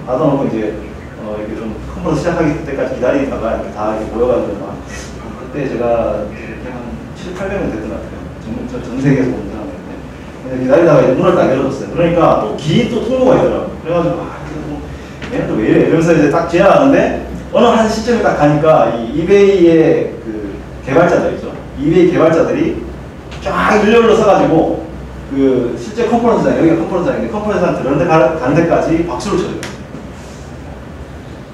닫아놓고 이제 어 이렇게 좀 컨퍼런스 시작하기 때까지 기다리다가 이렇게 다 이렇게 모여가지고 막 그때 제가 7, 800명 됐던 것 같아요. 전, 전, 전 세계에서 온 사람인데 기다리다가 문을 딱 열어줬어요. 그러니까 또 긴 또 통로가 있더라고요. 그래가지고 아뭐 얘는 또왜 이래 이러면서 이제 딱 지나가는데 어느 한 시점에 딱 가니까 이 이베이의 그 개발자들 있죠. 이베이 개발자들이 쫙 일렬로 서가지고 그 실제 컨퍼런스장 여기가 컨퍼런스장인데 컨퍼런스장 들었는데 가- 가는 데까지 박수를 쳐줘요.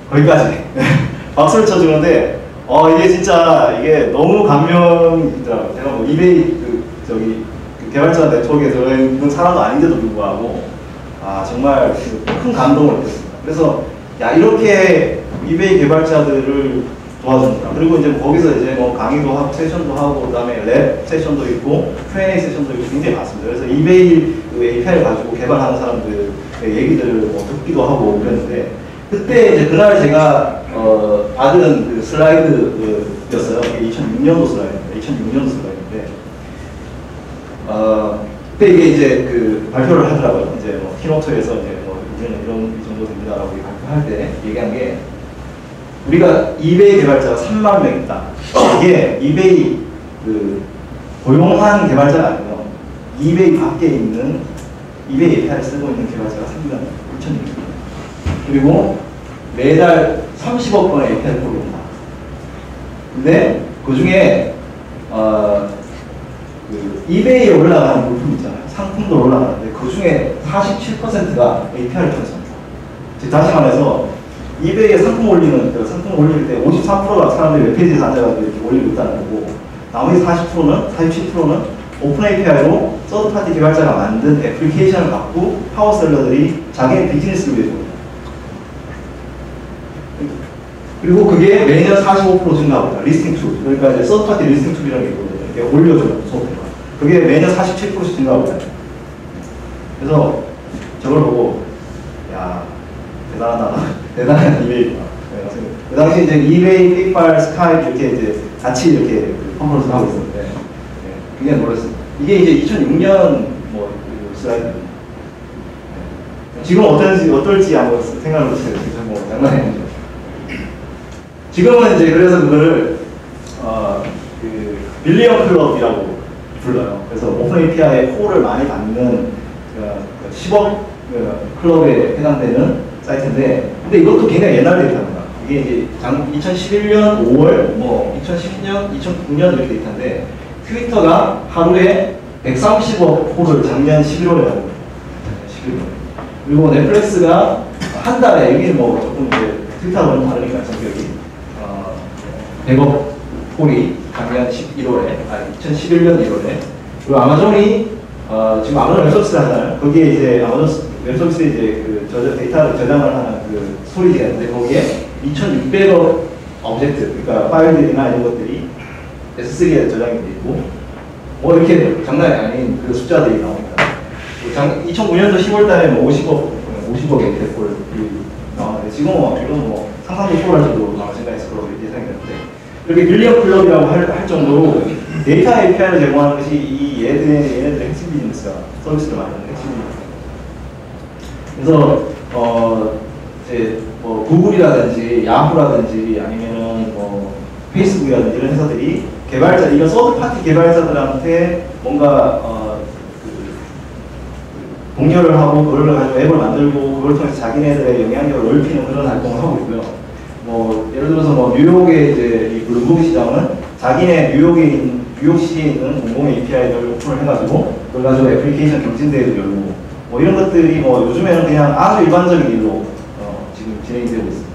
거기까지 박수를 쳐주는데 어 이게 진짜 이게 너무 감명이더라고요. 제가 뭐 이베이 그 저기 그 개발자 네트워크에 들어 있는 사람도 아닌데도 불구하고 아 정말 그큰 감동을 느꼈습니다. 그래서 야 이렇게 이베이 개발자들을 도와준다. 그리고 이제 거기서 이제 뭐 강의도 하고 세션도 하고 그다음에 랩 세션도 있고 Q&A 세션도 있고 굉장히 많습니다. 그래서 이베이 그 API를 가지고 개발하는 사람들의 얘기들을 뭐 듣기도 하고 그랬는데 그때 이제 그날 제가 어, 받은 그 슬라이드였어요. 이게 2006년도 슬라이드입니다. 2006년도 슬라이드인데 어, 그때 이게 이제 그 발표를 하더라고요. 이제 뭐 키노트에서 이제 뭐 우리는 이런 이 정도 됩니다라고 발표할 때 얘기한 게 우리가 이베이 개발자가 3만 명 있다. 이게 이베이 그 고용한 개발자가 아니고요. 이베이 밖에 있는 이베이 API를 쓰고 있는 개발자가 3만 9천 명입니다. 그리고 매달 30억 건의 API를 보입니다. 근데 그 중에 어, 그 이베이에 올라가는 물품 있잖아요. 상품도 올라가는데 그 중에 47%가 API를 통해서입니다. 즉 다시 말해서 이베이에 상품 올리는 그 상품 올릴 때 53%가 사람들이 웹페이지에서 앉아가지고 이렇게 올리고 있다는 거고 나머지 40%는 47%는 오픈 API로 third party 개발자가 만든 애플리케이션을 갖고 power seller들이 자기의 비즈니스를 위해 줍니다. 그리고 그게 매년 45% 증가합니다. listing tool. 그러니까 이제 third party listing tool이라는 게 있거든요. 올려줘요, 소프트웨어. 그게 매년 47%씩 증가합니다. 그래서 저걸 보고, 야, 대단하다. 대단한 이메일이다. 네, 그 당시 이제 이베이, 페이팔, 스카이프 이렇게 이제 같이 이렇게 컨퍼런스 하고 있었는데, 네, 굉장히 놀랐습니다. 이게 이제 2006년 뭐, 그 슬라이드입니다. 네. 지금 어떨지, 어떨지 한번 생각해 보세요. 진짜 뭐 장난이 아니죠. 지금은 이제 그래서 그거를 어, 그 billion club이라고 불러요. 그래서 오픈 API의 call을 많이 받는 그 10억 그 클럽에 해당되는 사이트인데, 근데 이것도 굉장히 옛날 데이터입니다. 이게 이제 장, 2011년 5월, 뭐 2010년, 2009년 이렇게 데이터인데 트위터가 하루에 130억 call을 작년 11월에 하고 11월. 그리고 넷플릭스가 한 달에 여기 뭐 조금 이제 트위터하고는 다르니까 성격이 어, 100억 call이 작년 11월에, 아니 2011년 1월에 그리고 아마존이 어, 지금 아마존 웹서비스를 하잖아요. 거기에 이제 아마존 웹서비스에 이제 그 저장 데이터를 저장을 하는 그 storage가 있는데 거기에 2,600억 object, 그러니까 파일들이나 이런 것들이 S3에 저장이 돼 있고 뭐 이렇게 장난이 아닌 그 숫자들이 나옵니다. 그 장, 2009년도 10월 달에 뭐 50억, 50억의 대포를 나왔는데 지금은 뭐 이건 뭐 상상도 초월할 정도로 나올 생각했을 거라고 예상이 되는데 이렇게 billion club이라고 할, 할 정도로 데이터 API를 제공하는 것이 이 얘들, 얘네들의 핵심 비즈니스가 서비스를 만드는 핵심 비즈니스. 그래서 어 이제 뭐 구글이라든지 야후라든지 아니면은 뭐 페이스북이라든지 이런 회사들이 개발자 이런 third party 개발자들한테 뭔가 어, 그 독려를 하고 그걸 가지고 앱을 만들고 그걸 통해서 자기네들의 영향력을 넓히는 그런 활동을 하고 있고요. 뭐 예를 들어서 뭐 뉴욕의 이제 이 블룸버그 시장은 자기네 뉴욕에 있는 뉴욕시에 있는 공공 API를 오픈을 해가지고 그걸 가지고 애플리케이션 경진대회도 열고 뭐 이런 것들이 뭐 요즘에는 그냥 아주 일반적인 일로 어, 지금 진행이 되고 있습니다.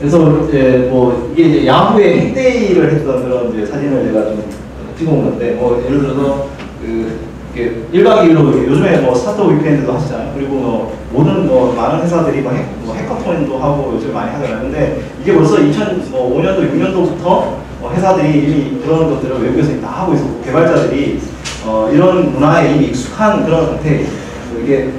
그래서 이제 뭐 이게 이제 야후의 핵데이를 했던 그런 이제 사진을 제가 좀 찍어온 건데 뭐 예를 들어서 그 1박 2일로 요즘에 뭐 스타트업 위크엔드도 하시잖아요. 그리고 뭐 모든 뭐 많은 회사들이 뭐, 핵, 뭐 해커톤도 하고 요즘 많이 하잖아요. 근데 이게 벌써 2005년도 6년도부터 어, 회사들이 이미 그런 것들을 외국에서 다 하고 있었고 개발자들이 어, 이런 문화에 이미 익숙한 그런 있어요. 이게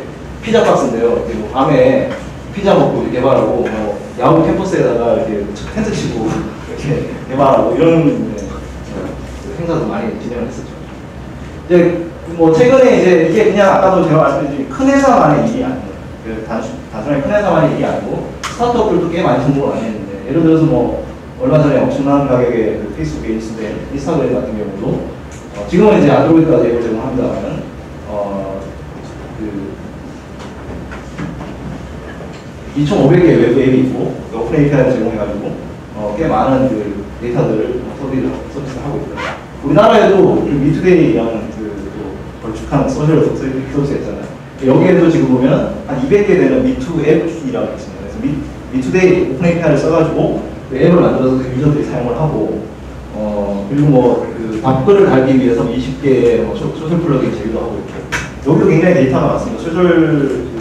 피자 박스인데요. 뭐 밤에 피자 먹고 개발하고 뭐 야후 캠퍼스에다가 이렇게 텐트 치고 이렇게 개발하고 이런 네, 어, 행사도 많이 진행을 했었죠. 이제 뭐 최근에 이제 이게 그냥 아까도 제가 말씀드린 큰 회사만의 일이 아니에요. 그 단순 단순하게 큰 회사만의 일이 아니고 스타트업들도 꽤 많이 성공을 많이 했는데 예를 들어서 뭐 얼마 전에 엄청난 가격의 그 페이스북에 인스타그램, 인스타그램 같은 경우도 어, 지금은 이제 안드로이드까지 앱을 제공합니다만 어 그 2,500개의 웹 앱이 있고 오픈 API를 제공해가지고 어, 꽤 많은 그 데이터들을 서비스, 서비스를 하고 있고요. 우리나라에도 그 미투데이라는 걸출한 소셜 서비스가 있잖아요. 여기에도 지금 보면 한 200개 되는 미투 앱이라고 있습니다. 그래서 미, 미투데이 오픈 API를 써가지고 그 앱을 만들어서 그 유저들이 사용을 하고 어 그리고 뭐그 답글을 달기 위해서 20개의 뭐 소- 소셜 플러그인 제휴도 하고 있고 여기도 굉장히 데이터가 많습니다. 소셜 그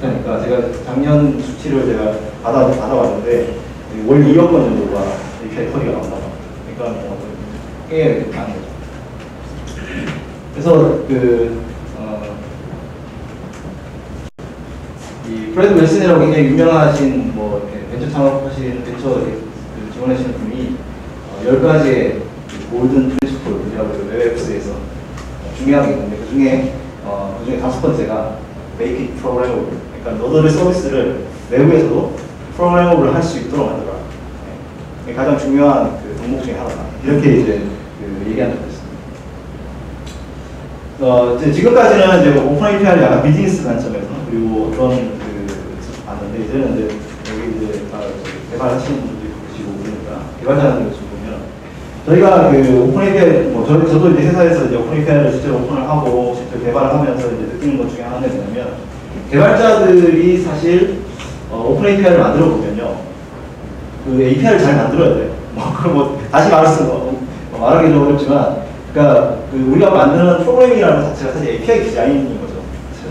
그러니까 제가 작년 수치를 제가 받아 받아왔는데 월 2억 건 정도가 API 쿼리가 나온다. 그러니까 뭐 꽤 많은 거죠. 그래서 그 어, 이 프레드 윌슨이라고 굉장히 유명하신 뭐 벤처 창업하신 벤처 그 지원하시는 분이 어, 10가지의 golden principle이라고 web apps에서 중요한 게 있는데 그 중에 어, 그 중에 다섯 번째가 make it programmable. 그러니까 너들의 서비스를 외부에서도 programmable 할 수 있도록 만들어라. 네. 가장 중요한 그 덕목 중에 하나다. 이렇게 이제 그 적이 있습니다. 어, 지금까지는 이제 뭐 오픈 API를 약간 비즈니스 관점에서 그리고 그런 그 봤는데 이제는 이제 여기 이제 다 개발하시는 분들이 계시고 그러니까 개발자분들 보면 저희가 그 오픈 API 뭐 저, 저도 이제 회사에서 이제 오픈 API를 실제로 오픈을 하고 실제로 개발을 하면서 이제 느끼는 것 중에 하나는 뭐냐면 개발자들이 사실 어, 오픈 API를 만들어 보면요 그 API를 잘 만들어야 돼요. 뭐 그럼 뭐 다시 말해서 뭐, 뭐 말하기 좀 어렵지만 그러니까 그 우리가 만드는 프로그래밍이라는 것 자체가 사실 API 디자인인 거죠.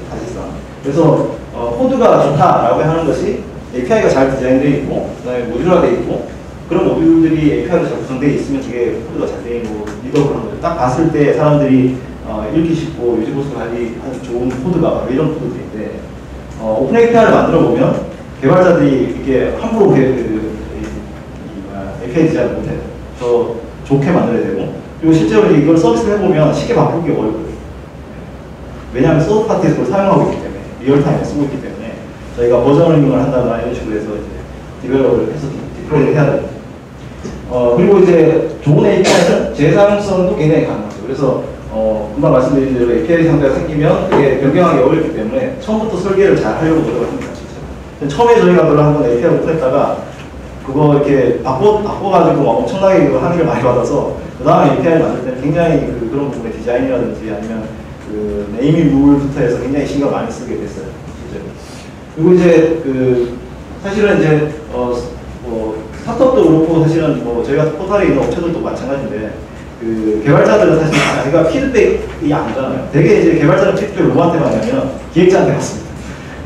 사실상. 그래서 어, 코드가 좋다라고 하는 것이 API가 잘 디자인되어 있고, 그다음에 모듈화되어 있고, 그런 모듈들이 API로 잘 구성되어 있으면 그게 코드가 잘 되어 있고 readable한 거죠. 딱 봤을 때 사람들이 어, 읽기 쉽고 유지보수 관리하기 좋은 코드가 바로 이런 코드들인데 어, 오픈 API를 만들어 보면 개발자들이 이게 함부로 그, 그, 뭐야, API 디자인을 못해요. 더 좋게 만들어야 되고 그리고 실제로 이걸 서비스를 해보면 쉽게 바꾸기 어렵거든요. 왜냐하면 서드 파티에서 그걸 사용하고 있기 때문에 real time에 쓰고 있기 때문에 저희가 versioning을 한다거나 이런 식으로 해서 이제 develop을 해서 deploy를 해야 됩니다. 어, 그리고 이제 좋은 API는 재사용성도 굉장히 강하죠. 그래서 어, 금방 말씀드린 대로 API 사용자가 생기면 그게 변경하기 어렵기 때문에 처음부터 설계를 잘 하려고 노력을 합니다. 진짜. 처음에 저희가 그걸 한번 API 오픈했다가 그거 이렇게 바꿔, 바꿔가지고 막 엄청나게 그 항의를 많이 받아서 그 다음에 API를 만들 때는 굉장히 그, 그런 부분의 디자인이라든지 아니면 그 네이밍 룰부터 해서 굉장히 신경 많이 쓰게 됐어요. 실제로. 그리고 이제 그 사실은 이제 어, 뭐 스타트업도 그렇고 사실은 뭐 저희가 포털에 있는 업체들도 마찬가지인데 그 개발자들은 사실 자기가 피드백이 안 오잖아요. 대개 이제 개발자는 피드백을 누구한테 받냐면 기획자한테 받습니다.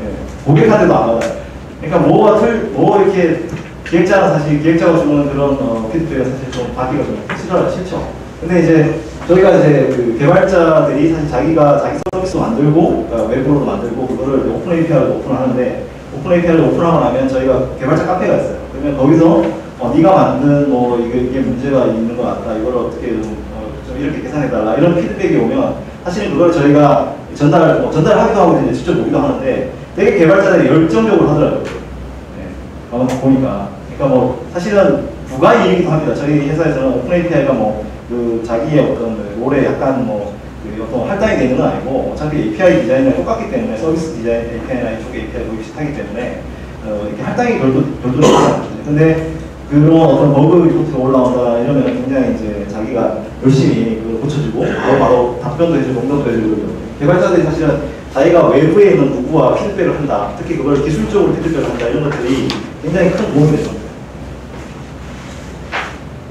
예, 고객한테도 안 받아요. 그러니까 뭐가 틀, 뭐 이렇게 기획자는 사실 기획자가 주는 그런 어, 피드백은 사실 좀 받기가 좀 싫어요, 싫죠. 근데 이제 저희가 이제 그 개발자들이 사실 자기가 자기 서비스 만들고 그러니까 외부로도 만들고 그거를 오픈 API를 오픈하는데 오픈 API를 오픈하고 나면 저희가 개발자 카페가 있어요. 그러면 거기서 어, 네가 만든 뭐 이게, 이게 문제가 있는 것 같다. 이걸 어떻게 좀, 어, 좀 이렇게 개선해 달라. 이런 피드백이 오면 사실은 그걸 저희가 전달 뭐 전달하기도 하고 이제 직접 보기도 하는데 되게 개발자들이 열정적으로 하더라고요. 네, 어, 보니까. 그러니까 뭐 사실은 부가이익이기도 합니다. 저희 회사에서는 오픈 API가 뭐 그 자기의 어떤 그 role에 약간 뭐 그 어떤 할당이 되는 건 아니고 어차피 API 디자인이랑 똑같기 때문에 서비스 디자인 API나 이쪽 API 거의 비슷하기 때문에 어, 이렇게 할당이 별도 별도 있지 않거든요. 근데 그런 어떤 bug report가 올라온다 이러면 굉장히 이제 자기가 열심히 고쳐주고 바로 바로 답변도 해주고 응답도 해주고 개발자들이 사실은 자기가 외부에 있는 누구와 피드백을 한다 특히 그걸 기술적으로 피드백을 한다 이런 것들이 굉장히 큰 도움이 됩니다.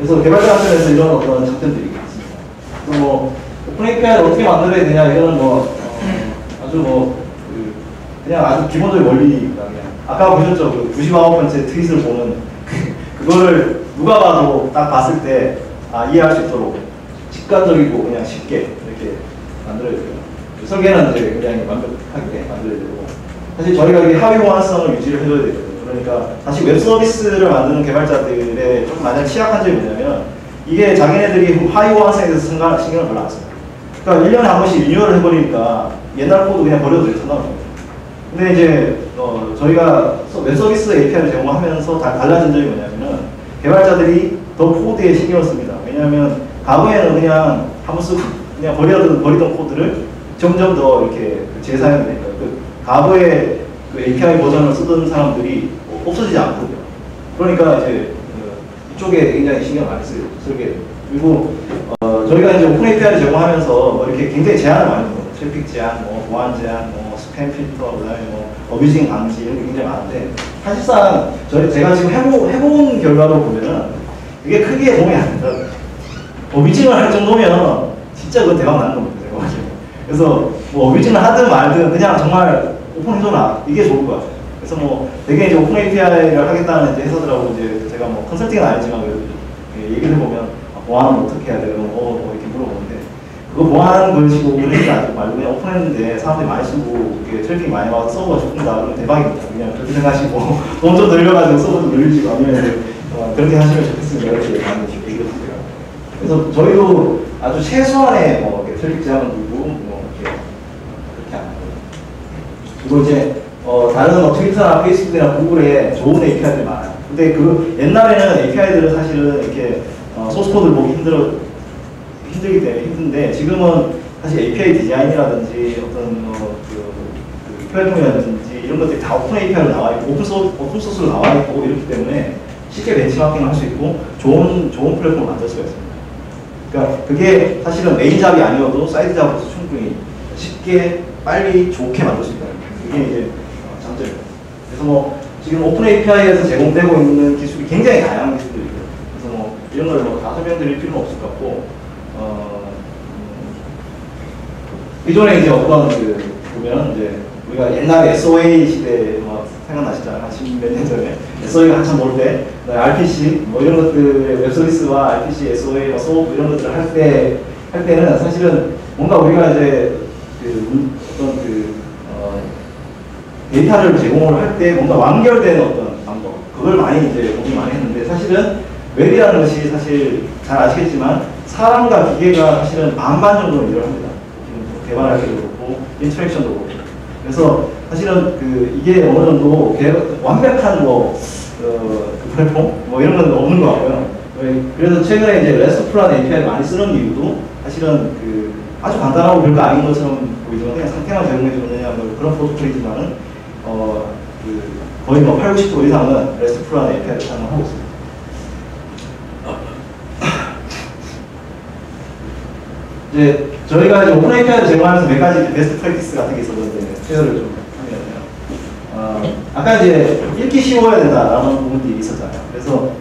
그래서 개발자한테서 이런 어떤 장점들이 있습니다. 뭐 오픈 API를 어떻게 만들어야 되냐 이거는 뭐 어, 아주 뭐 그, 그냥 아주 기본적인 원리입니다. 아까 보셨죠 그 99번째 트윗을 보는 그, 그거를 누가 봐도 딱 봤을 때 아, 이해할 수 있도록 직관적이고 그냥 쉽게 이렇게 만들어야 돼요. 그 설계는 이제 그냥 완벽하게 만들어야 되고 사실 저희가 이게 하위 호환성을 유지를 해줘야 되거든요. 그러니까 다시 웹 서비스를 만드는 개발자들의 조금 만약 취약한 점이 뭐냐면 이게 자기네들이 호환성에 대해서 생각, 신경을 별로 안 써요. 그러니까 1년에 한 번씩 리뉴얼을 해버리니까 옛날 코드 그냥 버려도 된다는 거예요. 근데 이제 어, 저희가 서- 웹 서비스 API를 제공하면서 다 달라진 점이 뭐냐면은 개발자들이 더 코드에 신경을 씁니다. 왜냐하면 과거에는 그냥 한번 쓰고 그냥 버리던 버리던 코드를 점점 더 이렇게 그 재사용이 되니까 그 과거에 그 API 버전을 쓰던 사람들이 없어지지 않거든요. 그러니까 이제 그 이쪽에 굉장히 신경 많이 써요 설계. 그리고 어, 저희가 이제 오픈 API를 제공하면서 뭐 이렇게 굉장히 제한을 많이 줍니다. 트래픽 제한, 뭐 보안 제한, 뭐 스팸 필터, 그다음에 뭐 abusing 방지 이런 게 굉장히 많은데 사실상 저희 제가 지금 해보, 해본 결과로 보면은 이게 크게 도움이 안 된다. abusing을 할 정도면 진짜 그건 대박 나는 겁니다. 그래서 뭐 abusing을 하든 말든 그냥 정말 오픈해줘라 이게 좋을 것 같아요. 그래서 뭐 되게 이제 오픈 API를 하겠다는 이제 회사들하고 이제 제가 뭐 컨설팅은 아니지만 얘기를 해보면 아, 보안은 어떻게 해야 돼요? 뭐, 뭐 이렇게 물어보는데 그거 보안 걸시고 그러지 말고 그냥 오픈했는데 사람들이 많이 쓰고 이렇게 트래픽 많이 와서 서버가 죽는다 그러면 대박입니다. 그냥 그렇게 생각하시고 돈 좀 늘려가지고 서버 좀 늘리시고 아니면 어, 그렇게 하시면 좋겠습니다. 이렇게 얘기를 하세요. 그래서 저희도 아주 최소한의 뭐 트래픽 제한을 두고 뭐 이렇게 그렇게 안 하고요. 그리고 어, 다른 뭐 트위터나 페이스북이나 구글에 좋은 API들이 많아요. 근데 그 옛날에는 API들은 사실은 이렇게 어, 소스 코드를 보기 힘들어 힘들기 때문에 힘든데 지금은 사실 API 디자인이라든지 어떤 어, 그, 그 플랫폼이라든지 이런 것들이 다 오픈 API로 나와 있고 오픈 소스 오픈 소스로 나와 있고 이렇기 때문에 쉽게 벤치마킹을 할 수 있고 좋은 좋은 플랫폼을 만들 수가 있습니다. 그러니까 그게 사실은 main job이 아니어도 side job으로서 충분히 쉽게 빨리 좋게 만들 수 거예요. 그게 이제. 그래서 뭐 지금 open API에서 제공되고 있는 기술이 굉장히 다양한 기술들이 있고요. 그래서 뭐 이런 걸 뭐 다 설명드릴 필요는 없을 것 같고 어, 음, 기존에 이제 어떤 그 보면 이제 우리가 옛날에 SOA 시대 뭐 생각나시잖아요. 한 10몇 년 전에 SOA가 한참 모를 때 RPC 뭐 이런 것들의 웹 서비스와 RPC, SOA, 뭐 SOAP 이런 것들을 할 때 할 때는 사실은 뭔가 우리가 이제 그 데이터를 제공을 할 때 뭔가 완결된 어떤 방법 그걸 많이 이제 고민 많이 했는데 사실은 웹이라는 것이 사실 잘 아시겠지만 사람과 기계가 사실은 반반 정도 일을 합니다. 지금 개발할 때도 그렇고 interaction도 그렇고 그래서 사실은 그 이게 어느 정도 개- 완벽한 뭐 어, 그 플랫폼 뭐 이런 건 없는 것 같고요. 왜- 그래서 최근에 이제 레스트풀한 API를 많이 쓰는 이유도 사실은 그 아주 간단하고 별거 아닌 것처럼 보이지만 그냥 상태만 제공해주느냐 뭐 그런 프로토콜이지만은 어, 그 거의 뭐 8, 90% 이상은 레스트풀한 API를 사용하고 있습니다. 이제 저희가 이제 open API를 제공하면서 몇 가지 best practice 같은 게 있었는데 share를 좀 하면요. 어, 아까 이제 읽기 쉬워야 된다라는 부분들이 있었잖아요. 그래서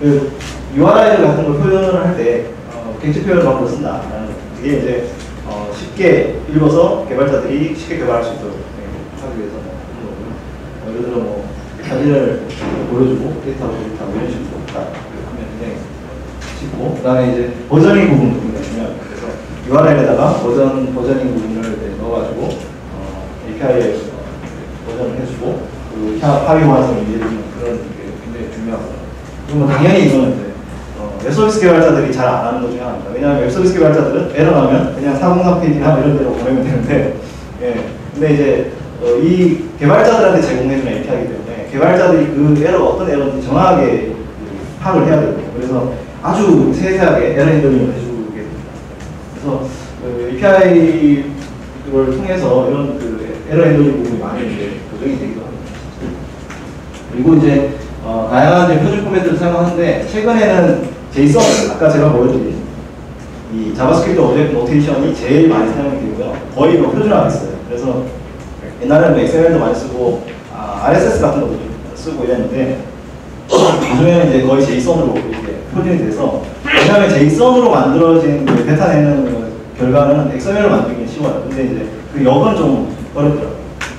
그 URL 같은 걸 표현을 할때 어, 객체 표현 방법을 쓴다라는 거. 그게 이제 어, 쉽게 읽어서 개발자들이 쉽게 개발할 수 있도록 네, 하기 위해서 뭐 그런 거고요. 어, 예를 들어 뭐 사진을 보여주고 데이터 데이터 이런 식으로 딱 하면 굉장히 쉽고 그 다음에 이제 versioning 부분도 굉장히 중요합니다. 그래서 URL에다가 버전 versioning 부분을 넣어가지고 어, API에 어, 버전을 해주고 그 하위 호환성을 이해해주는 그런 게 굉장히 중요하거든요. 그리고 당연히 이거는 이제 어, 웹서비스 개발자들이 잘 안 하는 것 중에 하나입니다. 왜냐하면 웹서비스 개발자들은 에러 나면 그냥 403 페이지나 이런 데로 보내면 되는데, 예. 근데 이제 어, 이 개발자들한테 제공해주는 API이기 때문에 개발자들이 그 에러가 어떤 에러인지 정확하게 그 파악을 해야 되거든요. 그래서 아주 세세하게 error handling을 해주게 됩니다. 그래서 그 API를 통해서 이런 그 error handling 부분이 많이 이제 조정이 되기도 합니다. 그리고 이제 어, 다양한 표준 포맷들을 사용하는데 최근에는 JSON 아까 제가 보여드린 이 JavaScript Object Notation이 제일 많이 사용이 되고요. 거의 뭐 표준화됐어요. 그래서 옛날에는 뭐 XML도 많이 쓰고 아, RSS 같은 것도 좀 쓰고 이랬는데 요즘에는 이제 거의 JSON으로 이렇게 표준이 돼서 왜냐하면 JSON으로 만들어진 그 뱉어 내는 그 결과는 XML로 만들기 쉬워요. 근데 이제 그 역은 좀 어렵더라고요.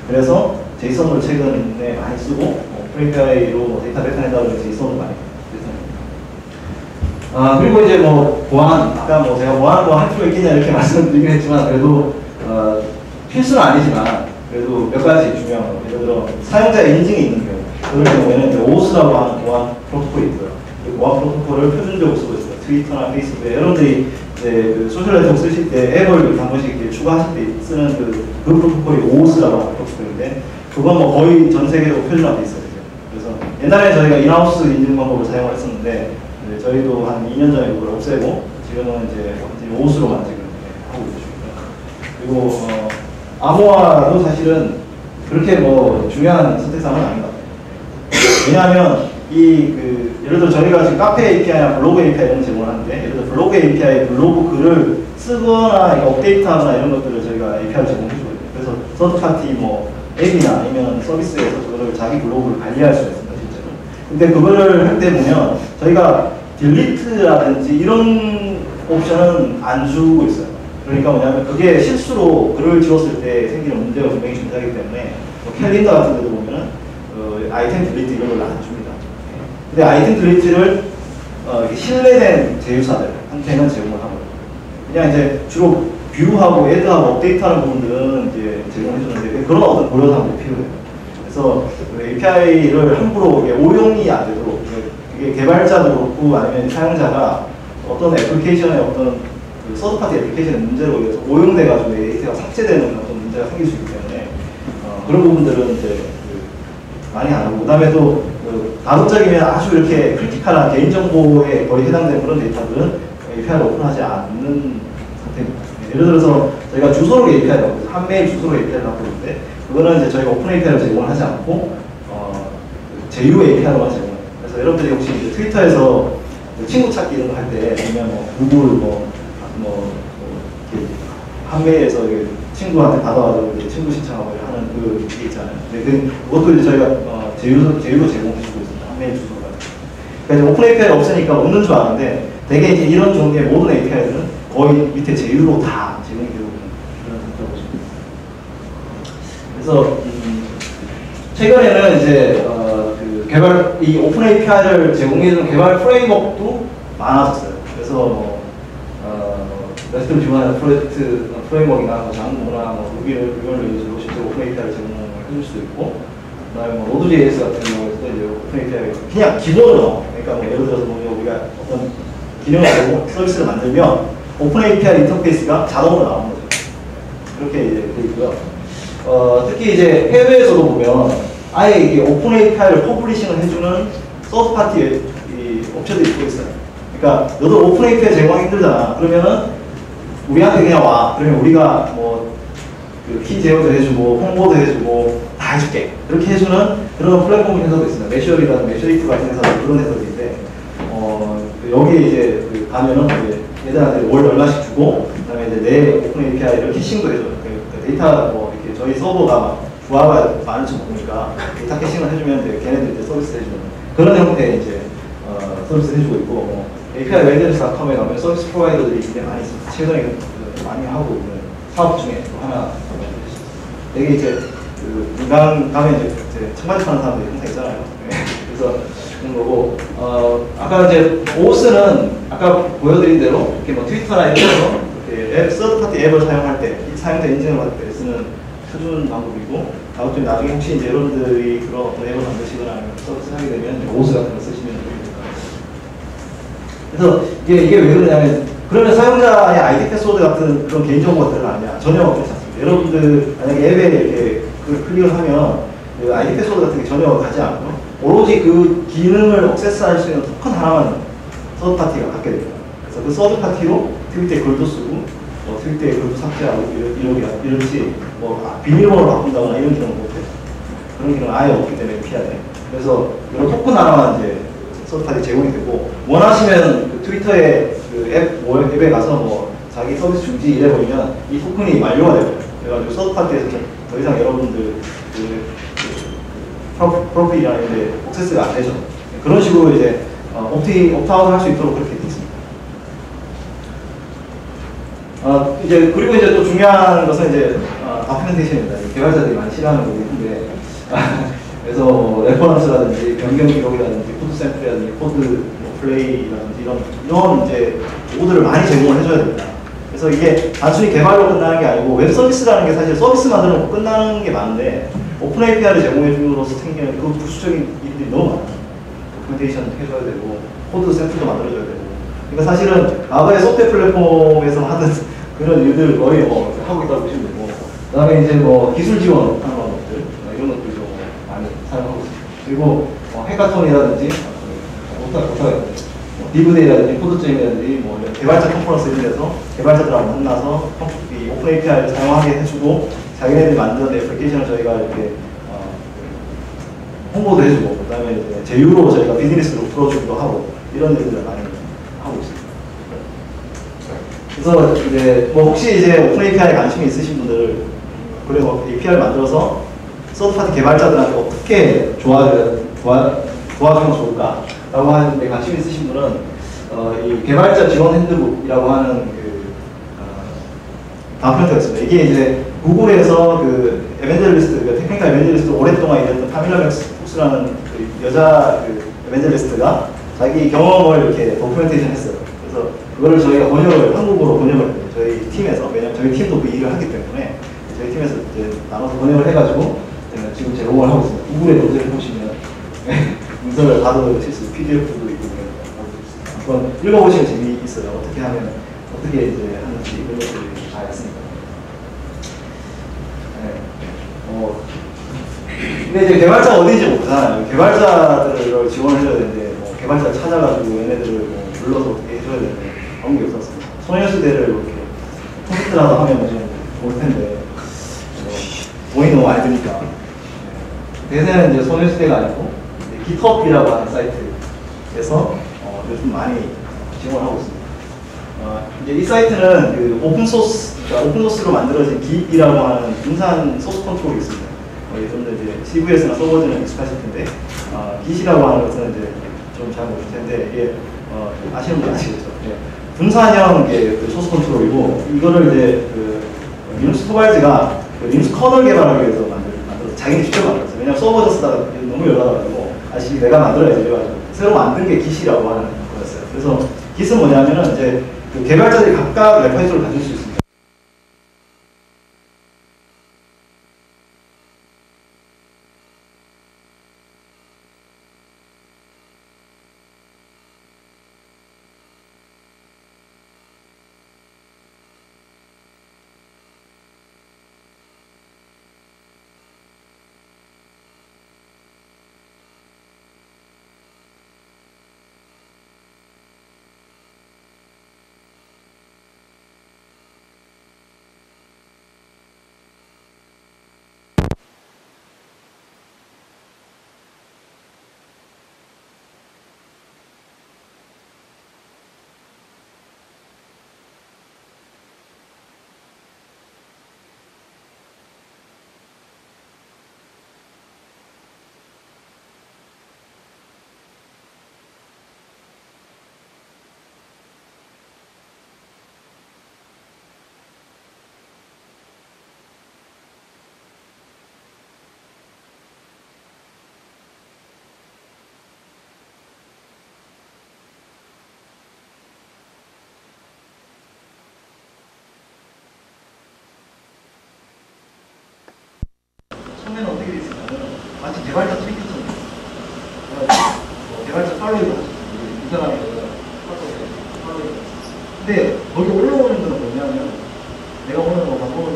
그래서 JSON으로 최근에 많이 쓰고 뭐 open API로 뭐 데이터 낸다고 해서 JSON으로 많이 뱉어냅니다. 아 그리고 이제 뭐 보안 아까 뭐 제가 보안 뭐 할 필요 있겠냐 이렇게 말씀드리긴 했지만 그래도 어, 필수는 아니지만 그래도 몇 가지 중요한 거 예를 들어 사용자 인증이 있는 경우 그럴 경우에는 이제 OAuth라고 하는 보안 프로토콜이 있고요. 그 보안 프로토콜을 표준적으로 쓰고 있어요. 트위터나 페이스북에 여러분들이 이제 그 소셜 네트워크 쓰실 때 앱을 한 번씩 이렇게 추가하실 때 쓰는 그, 그 프로토콜이 OAuth라고 하는 프로토콜인데 그건 뭐 거의 전 세계적으로 표준화돼 있어요. 그래서 옛날에 저희가 in-house 인증 방법을 사용을 했었는데 이제 저희도 한 2년 전에 그걸 없애고 지금은 이제 OS로 만지고 하고 있습니다. 그리고 어, 암호화도 사실은 그렇게 뭐 중요한 선택사항은 아닌 것 같아요. 왜냐하면 이 그 예를 들어 저희가 지금 카페 API나 블로그 API 이런 거 제공을 하는데 예를 들어 블로그 API 블로그 글을 쓰거나 업데이트하거나 이런 것들을 저희가 API를 제공해 주거든요. 그래서 서드 파티 뭐 앱이나 아니면 서비스에서 그거를 자기 블로그를 관리할 수 있습니다, 실제로. 근데 그거를 할 때 보면 저희가 delete라든지 이런 옵션은 안 주고 있어요. 그러니까 뭐냐면 그게 실수로 글을 지웠을 때 생기는 문제가 분명히 존재하기 때문에 뭐 캘린더 같은 데도 보면은 어, item delete 이런 걸 안 줍니다. 예. 근데 item delete를 어, 신뢰된 제휴사들한테는 제공을 하고 그냥 이제 주로 view하고 add하고 update하는 부분들은 이제 제공해 주는데 그런 어떤 고려사항도 필요해요. 그래서 그 API를 함부로 오용이 안 되도록 이게- 개발자도 그렇고 아니면 사용자가 어떤 애플리케이션의 어떤 그 third party 애플리케이션의 문제로 인해서 오용돼가지고 데이터가 삭제되는 어떤 문제가 생길 수 있기 때문에 어, 그런 부분들은 이제 그 많이 안 하고 그다음에 또 그 가급적이면 아주 이렇게 critical한 개인정보에 거의 해당되는 그런 데이터들은 API를 오픈하지 않는 상태입니다. 예를 들어서 저희가 주소록 API를 갖고. 한메일 주소록 API를 갖고 있는데 그거는 이제 저희가 open API를 제공을 하지 않고 어, 그 제휴 API로만 제공해요. 그래서 여러분들이 혹시 트위터에서 그 친구 찾기 이런 거 할때 아니면 뭐 구글 뭐, 뭐, 뭐 이렇게 한메일에서 이렇게 친구한테 받아가지고 친구 신청하고 하는 그 게 있잖아요. 근데 그, 그것도 이제 저희가 어, 제휴로, 제휴로 제공해주고 있습니다. 한메일 주소가. 그러니까 open API가 없으니까 없는 줄 아는데 대개 이제 이런 종류의 모든 API들은 거의 밑에 제휴로 다 제공이 되고 있는 그런 됩니다. 그래서 음, 최근에는 이제 어, 그 개발 이 open API를 제공해주는 개발 framework도 많아졌어요. 그래서 뭐 어, REST를 지원하는 프로젝트 어, framework나 뭐 Django나 뭐 Ruby on Rails로 실제 open API를 제공을 해줄 수도 있고, 그다음에 뭐 Node.js 같은 경우에도 이제 open API 그냥 기본으로. 그러니까 뭐 예를 들어서 뭐 우리가 어떤 기능을 제공 서비스를 만들면 open API 인터페이스가 자동으로 나오는 거죠. 이렇게 이제 돼 있고요. 어, 특히 이제 해외에서도 보면 아예 이게 오픈 API를 퍼블리싱을 해주는 third party 이 업체들이 있고 있어요. 그러니까 너도 open API 제공하기 힘들잖아. 그러면은 우리한테 그냥 와. 그러면 우리가 뭐 키 제어도 해주고 홍보도 해주고 다 해줄게. 이렇게 해주는 그런 플랫폼 회사도 있습니다. Mashery라는 Mashery 같은 회사도 그런 회사들인데 어, 그 여기 이제 그 가면은 이제 얘들한테 월 얼마씩 주고 그다음에 이제 내 오픈 API를 캐싱도 해줘요. 그, 그 데이터 뭐 이렇게 저희 서버가 막 부하가 많은지 모르니까 데이터 caching을 해주면 이제 걔네들 이제 서비스 해주는 그런 형태의 이제 어, 서비스 해주고 있고 뭐 API 웨이드스닷컴에 가면 service provider들이 굉장히 많이 있어요. 최근에 그 많이 하고 있는 사업 중에 또 하나 되게 이제 그 인간 가면 이제, 이제 청바지 파는 사람들이 항상 있잖아요. 네. 그래서 그런 거고 어 아까 이제 오스는 아까 보여드린 대로 이렇게 뭐 트위터나 이런 앱 third party 앱을 사용할 때이 사용자 인증을 받을 때 쓰는 표준 방법이고 나중에 혹시 이제 여러분들이 그런 앱을 만드시거나 서비스 하게 되면 오스 같은 거 됩니다. 그래서 이게, 이게 왜 그러냐면 그러면 사용자의 아이디 패스워드 같은 그런 개인정보 같은 건 아니야 전혀 괜찮습니다. 여러분들 만약에 앱에 이렇게 그걸 클릭을 하면 그 아이디 패스워드 같은 게 전혀 가지 않고 오로지 그 기능을 access할 수 있는 토큰 하나만 서드 파티가 갖게 됩니다. 그래서 그 서드 파티로 트위터에 글도 쓰고 뭐 트위터에 글도 삭제하고 이런 이런 이런지 뭐 아, 비밀번호를 바꾼다거나 이런 기능은 못해요. 그런 기능은 아예 없기 때문에 돼. 그래서 이런 토큰 하나만 이제 서비스까지 제공이 되고 원하시면 그 트위터의 그앱 뭐 앱에 가서 뭐 자기 서비스 중지 이래 버리면 이 토큰이 만료가 돼요. 그래가지고 서드 파티에서 더 이상 여러분들 그, 그 프로- 프로필이나 이런 데 액세스가 안 되죠. 그런 식으로 이제 어, opt- opt-out을 할 수 있도록 그렇게 돼 있습니다. 어, 이제 그리고 이제 또 중요한 것은 이제 어, documentation입니다. 이 개발자들이 많이 싫어하는 부분인데 그래서 뭐 reference라든지 변경 기록이라든지 샘플이라든지 코드 뭐 play라든지 이런 이런 이제 요구들을 많이 제공을 해줘야 됩니다. 그래서 이게 단순히 개발로 끝나는 게 아니고 웹 서비스라는 게 사실 서비스 만들어 끝나는 게 많은데 open API를 제공해 줌으로써 생기는 그 부수적인 일들이 너무 많아요. documentation 해줘야 되고 코드 샘플도 만들어줘야 되고 그러니까 사실은 과거의 소프트웨어 플랫폼에서 하던 그런 일들 거의 뭐 하고 있다고 보시면 되고 그 다음에 이제 뭐 기술 지원 하는 것들 뭐 이런 것들도 많이 사용하고 있습니다. 그리고 뭐 오타 DevDay라든지 code jam이라든지 뭐 개발자 컨퍼런스 이런 데서 개발자들하고 만나서 컴- 이 open API를 사용하게 해주고 자기네들이 만든 애플리케이션을 저희가 이렇게 어, 홍보도 해주고 그 다음에 이제 제휴로 저희가 비즈니스로 풀어주기도 하고 이런 일들을 많이 하고 있습니다. 그래서 이제 뭐 혹시 이제 open API에 관심이 있으신 분들 그래서 API를 만들어서 third party 개발자들한테 어떻게 도와 도와 도와주면 좋을까 라고 하는데 관심 있으신 분은 어, 이 개발자 지원 핸드북이라고 하는 그 어, 있습니다. 이게 이제 구글에서 그 evangelist, 그 technical evangelist 오랫동안 일했던 카밀라 맥스라는 그 여자 그 evangelist가 자기 경험을 이렇게 documentation 했어요. 그래서 그거를 저희가 번역을 한국어로 번역을. 저희 팀에서 왜냐면 저희 팀도 그 일을 하기 때문에 저희 팀에서 이제 나눠서 번역을 해가지고 제가 지금 제공을 하고 있습니다. 구글에 노트를 보시면 문서를 받아보실 수 PDF도 있고. 한번 읽어보시면 재미있어요. 어떻게 하면 어떻게 이제 하는지 이런 것들이 다 있습니다. 네. 어, 근데 이제 개발자가 어딘지 모르잖아요. 개발자들을 지원을 해줘야 되는데, 뭐 개발자 찾아가지고 얘네들을 뭐 불러서 어떻게 해줘야 되는데, 그런 게 없었습니다. 소녀시대를 이렇게 콘서트라도 하면 좀 좋을 텐데, 뭐 돈이 너무 많이 드니까. 네. 대세는 이제 소녀시대가 아니고, GitHub이라고 하는 사이트에서 어, 요즘 많이 지원하고 있습니다. 어, 이제 이 사이트는 그 open source, 그러니까 open source로 만들어진 Git이라고 하는 분산 source control이 있습니다. 어, 여러분들 이제 CVS나 Subversion은 익숙하실 텐데, 어, Git이라고 하는 것은 이제 좀잘 모르실 텐데, 이게 어, 아시는 분 아시겠죠? 예. 분산형 그 source control이고, 이거를 이제 그 리누스 토발즈가 그 리눅스 kernel 개발을 위해서 만든 자기는 직접 만들었어요. 왜냐면 서버 쓰다가 너무 열받아가지고 아씨 내가 만들어야지 이래가지고 새로 만든 게 Git이라고 하는 거였어요. 그래서 Git은 뭐냐면은 이제 그 개발자들이 각각 레퍼런스를 가질 수 있습니다. 처음에는 어떻게 돼 있었냐면 마치 개발자 뭐 개발자 following 이 사람이 근데 거기 올라오는 거는 뭐냐면 내가 오늘 뭐 밥을